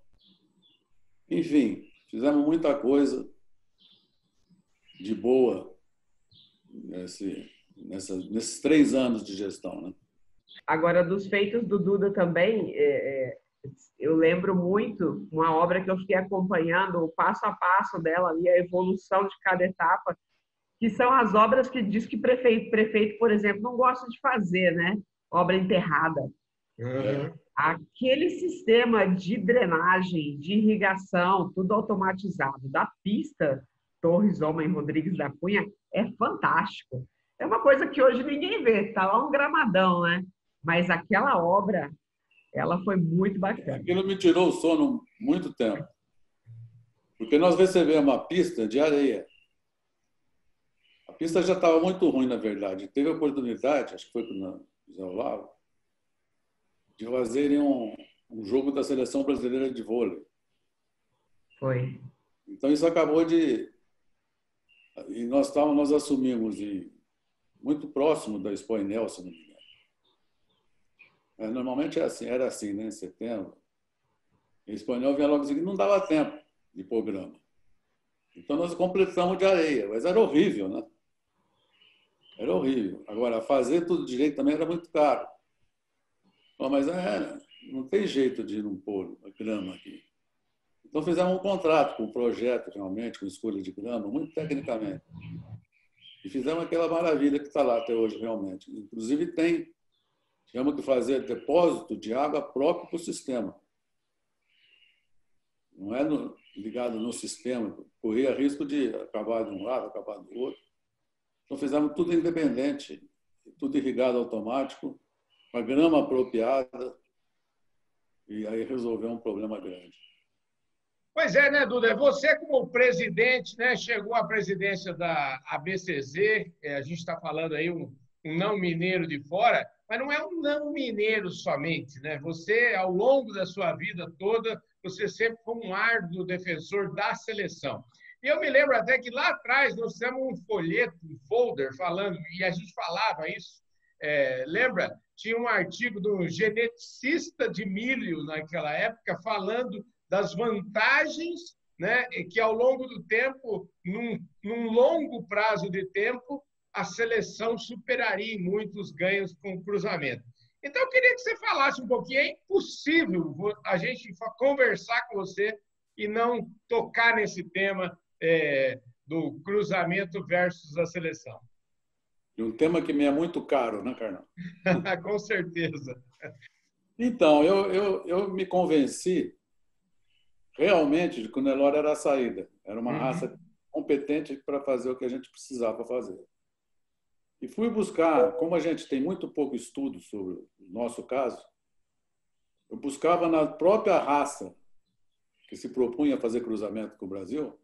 Enfim, fizemos muita coisa de boa nesse, nessa, nesses três anos de gestão. Né? Agora, dos feitos do Duda também, é, é eu lembro muito uma obra que eu fiquei acompanhando o passo a passo dela ali, a evolução de cada etapa, que são as obras que diz que prefeito, prefeito, por exemplo, não gosta de fazer, né? Obra enterrada. Uhum. Aquele sistema de drenagem, de irrigação, tudo automatizado, da pista Torres Homem Rodrigues da Cunha, é fantástico. É uma coisa que hoje ninguém vê, tá lá um gramadão, né? Mas aquela obra ela foi muito bacana. Aquilo me tirou o sono muito tempo. Porque nós recebemos uma pista de areia. A pista já estava muito ruim, na verdade. Teve a oportunidade, acho que foi com o Zé Olavo, de fazerem um, um jogo da seleção brasileira de vôlei. Foi. Então isso acabou de. E nós, estávamos, nós assumimos e muito próximo da Expo Nelson, é, normalmente é assim, era assim, né? em setembro. Em espanhol vinha logo assim, não dava tempo de programa. Então nós completamos de areia, mas era horrível, né? Era horrível. Agora, fazer tudo direito também era muito caro. Mas é, não tem jeito de não pôr grama aqui. Então fizemos um contrato com o projeto, realmente, com escolha de grama, muito tecnicamente. E fizemos aquela maravilha que está lá até hoje, realmente. Inclusive tem Tivemos que fazer depósito de água próprio para o sistema. não é no, ligado no sistema, corria risco de acabar de um lado, acabar do outro. Então fizemos tudo independente, tudo irrigado automático, a grama apropriada, e aí resolveu um problema grande. Pois é, né, Duda? Você, como presidente, né, chegou à presidência da ABCZ, é, a gente está falando aí um, um não mineiro de fora, mas não é um não mineiro somente, né? Você, ao longo da sua vida toda, você sempre foi um árduo defensor da seleção. E eu me lembro até que lá atrás nós temos um folheto, um folder falando, e a gente falava isso, é, lembra? Tinha um artigo do geneticista de milho naquela época falando das vantagens né, que ao longo do tempo, num, num longo prazo de tempo, a seleção superaria muitos ganhos com o cruzamento. Então, eu queria que você falasse um pouquinho. É impossível a gente conversar com você e não tocar nesse tema é, do cruzamento versus a seleção. E um tema que me é muito caro, né, Carnal? [laughs] com certeza. Então, eu, eu, eu me convenci realmente de que o Nelore era a saída. Era uma uhum. raça competente para fazer o que a gente precisava fazer. E fui buscar, como a gente tem muito pouco estudo sobre o nosso caso, eu buscava na própria raça que se propunha a fazer cruzamento com o Brasil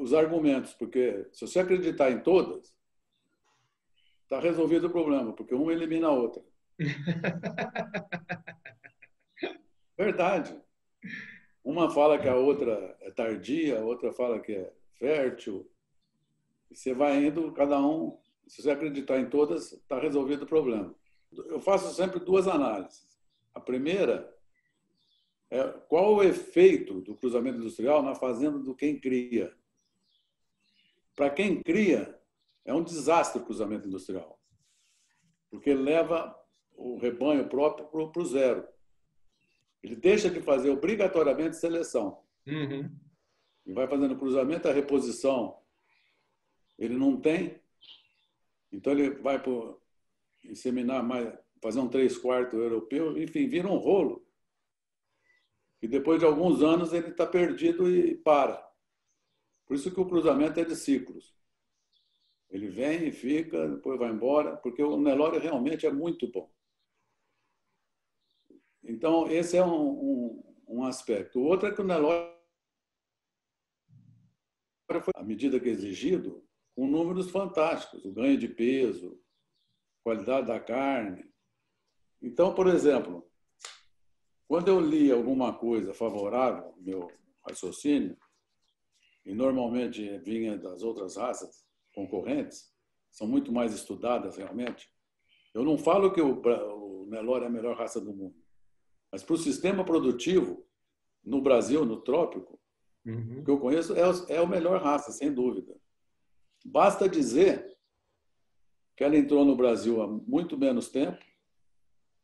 os argumentos, porque se você acreditar em todas, está resolvido o problema, porque uma elimina a outra. [laughs] Verdade. Uma fala que a outra é tardia, a outra fala que é fértil. Você vai indo, cada um, se você acreditar em todas, está resolvido o problema. Eu faço sempre duas análises. A primeira é qual o efeito do cruzamento industrial na fazenda do quem cria. Para quem cria, é um desastre o cruzamento industrial, porque leva o rebanho próprio para o zero. Ele deixa de fazer obrigatoriamente seleção. Uhum. E vai fazendo cruzamento, a reposição ele não tem. Então ele vai por inseminar mais, fazer um três quartos europeu, enfim, vira um rolo. E depois de alguns anos ele está perdido e para. Por isso que o cruzamento é de ciclos. Ele vem e fica, depois vai embora, porque o Nelore realmente é muito bom. Então, esse é um, um, um aspecto. O outro é que o Nelore foi, à medida que é exigido, com números fantásticos, o ganho de peso, qualidade da carne. Então, por exemplo, quando eu li alguma coisa favorável ao meu raciocínio, e normalmente vinha das outras raças concorrentes, são muito mais estudadas realmente, eu não falo que o, o Nelore é a melhor raça do mundo. Mas para o sistema produtivo, no Brasil, no trópico, uhum. que eu conheço, é, é a melhor raça, sem dúvida. Basta dizer que ela entrou no Brasil há muito menos tempo,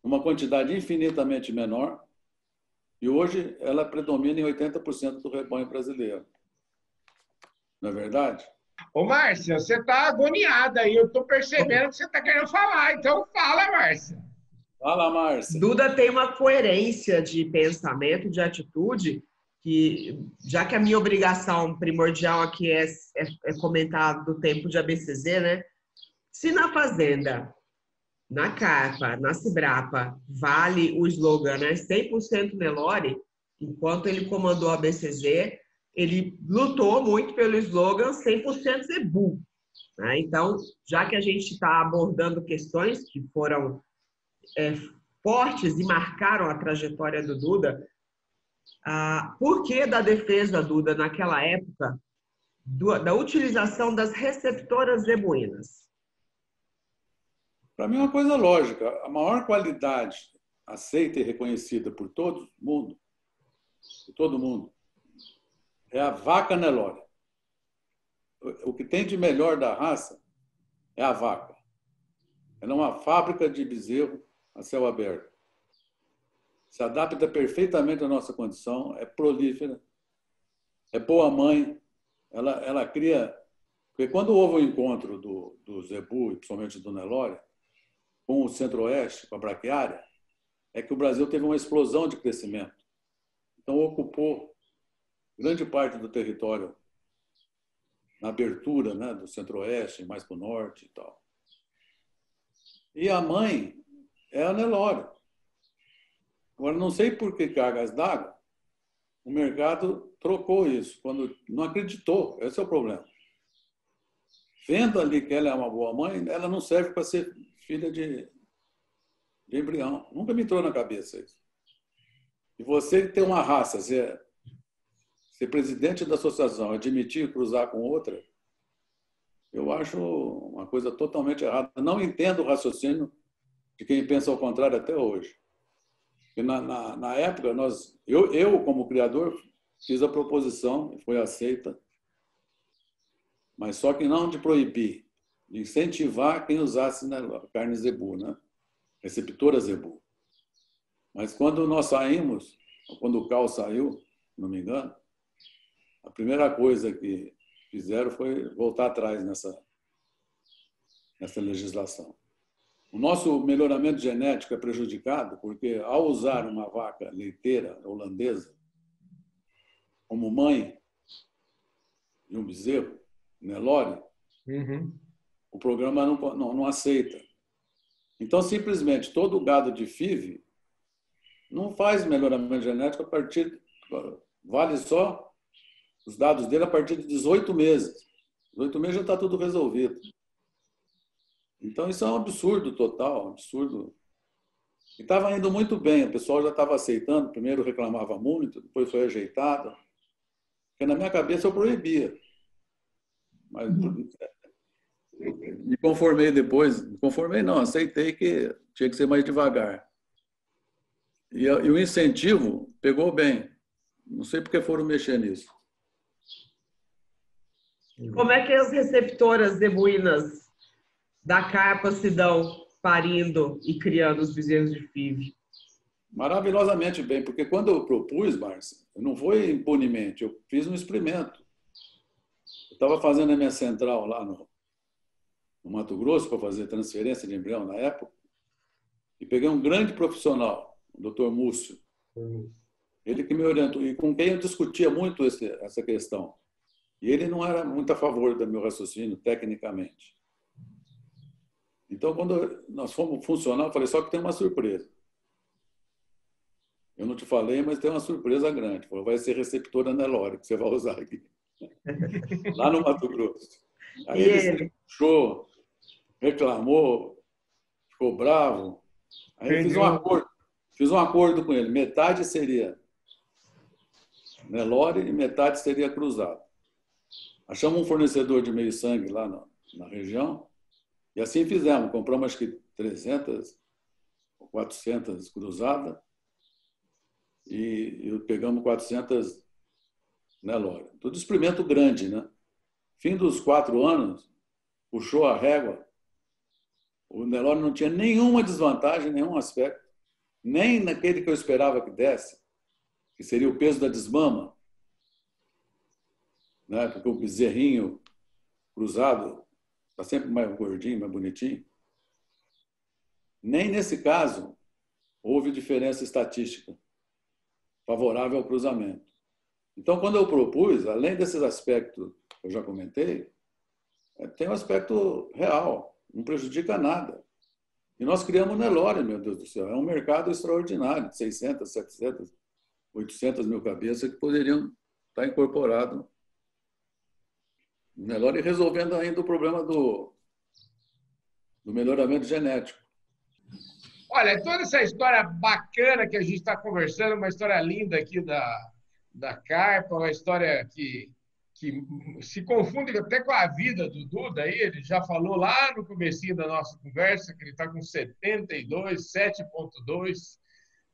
numa quantidade infinitamente menor, e hoje ela predomina em 80% do rebanho brasileiro. Não é verdade? Ô, Márcia, você está agoniada aí. Eu estou percebendo que você está querendo falar. Então, fala, Márcia. Fala, Márcia. Duda tem uma coerência de pensamento, de atitude, que já que a minha obrigação primordial aqui é, é, é comentar do tempo de ABCZ, né? Se na Fazenda, na Carpa, na Cibrapa, vale o slogan, né? 100% Nelore, enquanto ele comandou a ABCZ, ele lutou muito pelo slogan 100% Zebu. Né? Então, já que a gente está abordando questões que foram é, fortes e marcaram a trajetória do Duda. Ah, por que da defesa, Duda, naquela época, do, da utilização das receptoras zebuínas? Para mim é uma coisa lógica. A maior qualidade aceita e reconhecida por todo mundo, por todo mundo, é a vaca Nelore. O que tem de melhor da raça é a vaca. Ela é uma fábrica de bezerro a céu aberto. Se adapta perfeitamente à nossa condição, é prolífera, é boa mãe, ela, ela cria. Porque quando houve o encontro do, do Zebu, e principalmente do Nelore, com o Centro-Oeste, com a braquiária, é que o Brasil teve uma explosão de crescimento. Então, ocupou grande parte do território na abertura né, do centro-oeste, mais para o norte e tal. E a mãe é a Nelore. Agora, não sei por que cargas d'água, o mercado trocou isso, quando não acreditou. Esse é o problema. Vendo ali que ela é uma boa mãe, ela não serve para ser filha de, de embrião. Nunca me entrou na cabeça isso. E você tem uma raça, ser, ser presidente da associação, admitir cruzar com outra, eu acho uma coisa totalmente errada. Não entendo o raciocínio de quem pensa ao contrário até hoje. Na, na, na época, nós, eu, eu, como criador, fiz a proposição, foi aceita, mas só que não de proibir, de incentivar quem usasse né, carne zebu, né? receptora zebu. Mas quando nós saímos, quando o Cal saiu, não me engano, a primeira coisa que fizeram foi voltar atrás nessa, nessa legislação. O nosso melhoramento genético é prejudicado porque, ao usar uma vaca leiteira holandesa como mãe de um bezerro, Nelore, uhum. o programa não, não, não aceita. Então, simplesmente, todo o gado de FIV não faz melhoramento genético a partir. Vale só os dados dele a partir de 18 meses. 18 meses já está tudo resolvido. Então, isso é um absurdo total, um absurdo. E estava indo muito bem, o pessoal já estava aceitando, primeiro reclamava muito, depois foi ajeitado. Porque na minha cabeça eu proibia. Mas me conformei depois, me conformei não, aceitei que tinha que ser mais devagar. E, e o incentivo pegou bem. Não sei porque foram mexer nisso. Como é que as receptoras zebuínas da carpa se dão parindo e criando os bezerros de FIV? Maravilhosamente bem, porque quando eu propus, Márcia, não foi impunemente, eu fiz um experimento. Eu estava fazendo a minha central lá no, no Mato Grosso para fazer transferência de embrião na época, e peguei um grande profissional, o Dr. Múcio. Ele que me orientou, e com quem eu discutia muito esse, essa questão. E ele não era muito a favor do meu raciocínio, tecnicamente. Então, quando nós fomos funcionar, eu falei, só que tem uma surpresa. Eu não te falei, mas tem uma surpresa grande. Vai ser receptor Nelore que você vai usar aqui. [laughs] Lá no Mato Grosso. Aí ele puxou, reclamou, ficou bravo. Aí eu fiz um acordo. Fiz um acordo com ele. Metade seria Nelore e metade seria cruzado. Achamos um fornecedor de meio sangue lá na, na região e assim fizemos, compramos acho que 300 ou 400 cruzadas e, e pegamos 400 Nelore. Tudo experimento grande, né? Fim dos quatro anos, puxou a régua, o Nelore não tinha nenhuma desvantagem, nenhum aspecto, nem naquele que eu esperava que desse, que seria o peso da desmama, né? porque o bezerrinho cruzado está sempre mais gordinho, mais bonitinho. Nem nesse caso houve diferença estatística favorável ao cruzamento. Então, quando eu propus, além desses aspectos que eu já comentei, é, tem um aspecto real, não prejudica nada. E nós criamos o Nelore, meu Deus do céu. É um mercado extraordinário, de 600, 700, 800 mil cabeças que poderiam estar incorporados Melhor e resolvendo ainda o problema do, do melhoramento genético. Olha, toda essa história bacana que a gente está conversando, uma história linda aqui da, da Carpa, uma história que, que se confunde até com a vida do Duda. Aí, ele já falou lá no começo da nossa conversa que ele está com 72, 7,2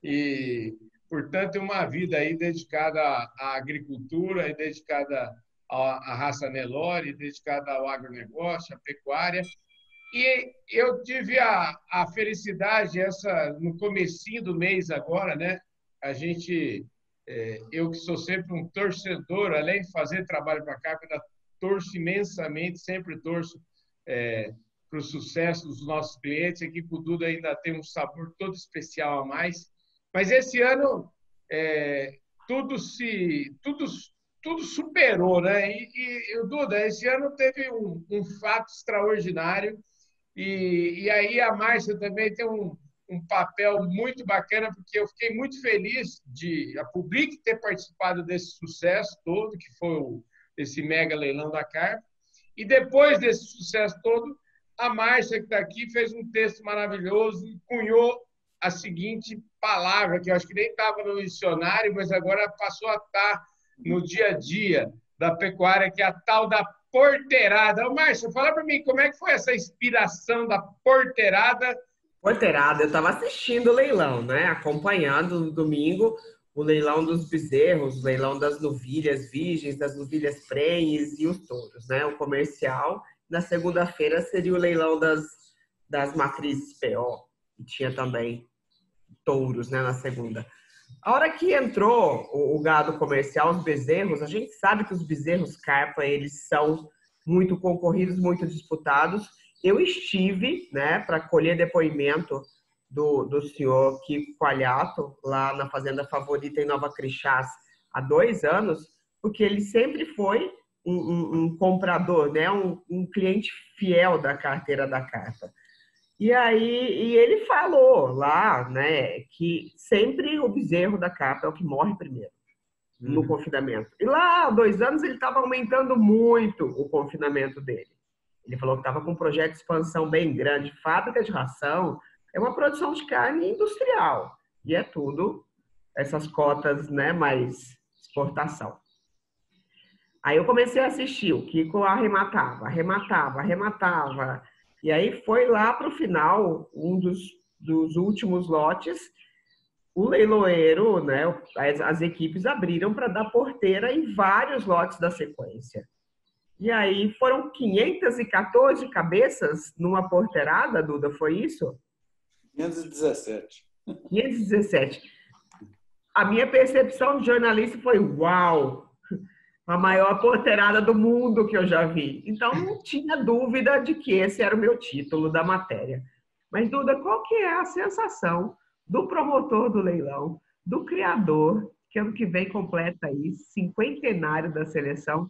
e, portanto, é uma vida aí dedicada à agricultura e dedicada a, raça Nelore, dedicada ao agronegócio, à pecuária. E eu tive a, a felicidade, essa no comecinho do mês agora, né? A gente, é, eu que sou sempre um torcedor, além de fazer trabalho para cá, ainda torço imensamente, sempre torço é, para o sucesso dos nossos clientes. Aqui com o Duda ainda tem um sabor todo especial a mais. Mas esse ano, é, tudo se tudo tudo superou, né? E, e, e Duda, esse ano teve um, um fato extraordinário e, e aí a Márcia também tem um, um papel muito bacana, porque eu fiquei muito feliz de a Public ter participado desse sucesso todo, que foi o, esse mega leilão da carpa. E depois desse sucesso todo, a Márcia, que está aqui, fez um texto maravilhoso e cunhou a seguinte palavra, que eu acho que nem estava no dicionário, mas agora passou a estar tá no dia a dia da pecuária, que é a tal da porteirada. Ô, Márcia, fala para mim, como é que foi essa inspiração da porteirada? Porteirada, eu estava assistindo o leilão, né? Acompanhando no domingo o leilão dos bezerros, o leilão das novilhas virgens, das novilhas prenhes e os touros, né? O comercial. Na segunda-feira seria o leilão das, das matrizes PO, e tinha também touros, né? Na segunda. A hora que entrou o, gado comercial, os bezerros, a gente sabe que os bezerros carpa, eles são muito concorridos, muito disputados. Eu estive, né, para colher depoimento do, do senhor Kiko Qualhato, lá na Fazenda Favorita em Nova Crixás, há dois anos, porque ele sempre foi um, um, um comprador, né, um, um cliente fiel da carteira da carta. E aí e ele falou lá, né, que sempre o bezerro da capa é o que morre primeiro no uhum. confinamento. E lá dois anos ele estava aumentando muito o confinamento dele. Ele falou que estava com um projeto de expansão bem grande, fábrica de ração, é uma produção de carne industrial e é tudo essas cotas, né, mais exportação. Aí eu comecei a assistir, o Kiko arrematava, arrematava, arrematava e aí foi lá para o final, um dos, dos últimos lotes, o leiloeiro, né, as, as equipes abriram para dar porteira em vários lotes da sequência. E aí foram 514 cabeças numa porteirada, Duda, foi isso? 517. 517. A minha percepção de jornalista foi: uau, a maior porteirada do mundo que eu já vi. Então não tinha dúvida de que esse era o meu título da matéria. Mas Duda, qual que é a sensação do promotor do leilão, do criador, que ano que vem completa aí cinquentenário da seleção,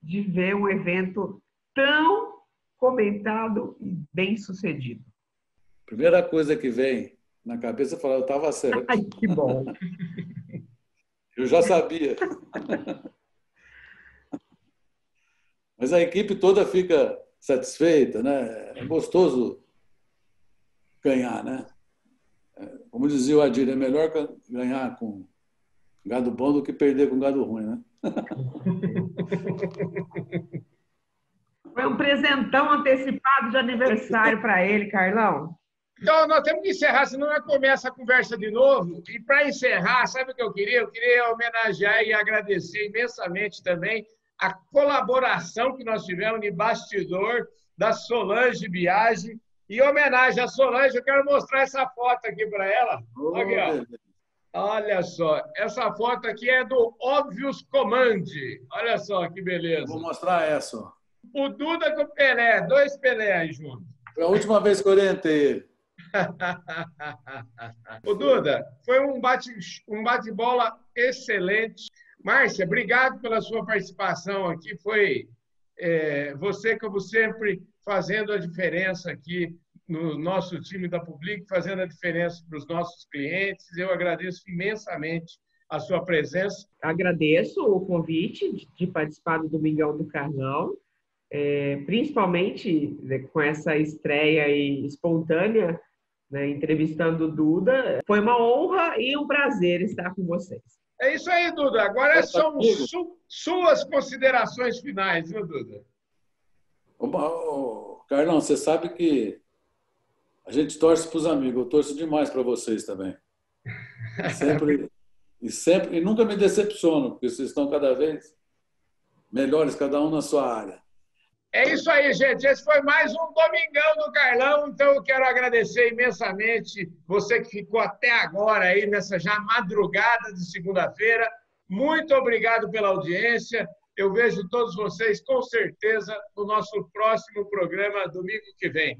de ver um evento tão comentado e bem sucedido? Primeira coisa que vem na cabeça é falar, eu estava certo. Ai, que bom. [laughs] eu já sabia. [laughs] Mas a equipe toda fica satisfeita, né? É gostoso ganhar, né? É, como dizia o Adir, é melhor ganhar com gado bom do que perder com gado ruim, né? [laughs] Foi um presentão antecipado de aniversário para ele, Carlão. Então, nós temos que encerrar, senão nós começa a conversa de novo. E para encerrar, sabe o que eu queria? Eu queria homenagear e agradecer imensamente também a colaboração que nós tivemos de bastidor da Solange Biagi. E em homenagem à Solange, eu quero mostrar essa foto aqui para ela. Aqui, Olha só, essa foto aqui é do Óbvios Command. Olha só que beleza. Vou mostrar essa. O Duda com o Pelé, dois Pelé aí juntos. Foi a última vez que eu orientei ele. [laughs] o Duda, foi um bate-bola um bate excelente. Márcia, obrigado pela sua participação aqui. Foi é, você, como sempre, fazendo a diferença aqui no nosso time da Public, fazendo a diferença para os nossos clientes. Eu agradeço imensamente a sua presença. Agradeço o convite de participar do Domingão do Carlão, é, principalmente né, com essa estreia espontânea, né, entrevistando Duda. Foi uma honra e um prazer estar com vocês. É isso aí, Duda. Agora são su suas considerações finais, viu, Duda? Ô, Carlão, você sabe que a gente torce para os amigos. Eu torço demais para vocês também. [laughs] Sempre, e sempre e nunca me decepciono, porque vocês estão cada vez melhores, cada um na sua área. É isso aí, gente. Esse foi mais um Domingão do Carlão. Então, eu quero agradecer imensamente você que ficou até agora aí nessa já madrugada de segunda-feira. Muito obrigado pela audiência. Eu vejo todos vocês, com certeza, no nosso próximo programa, domingo que vem.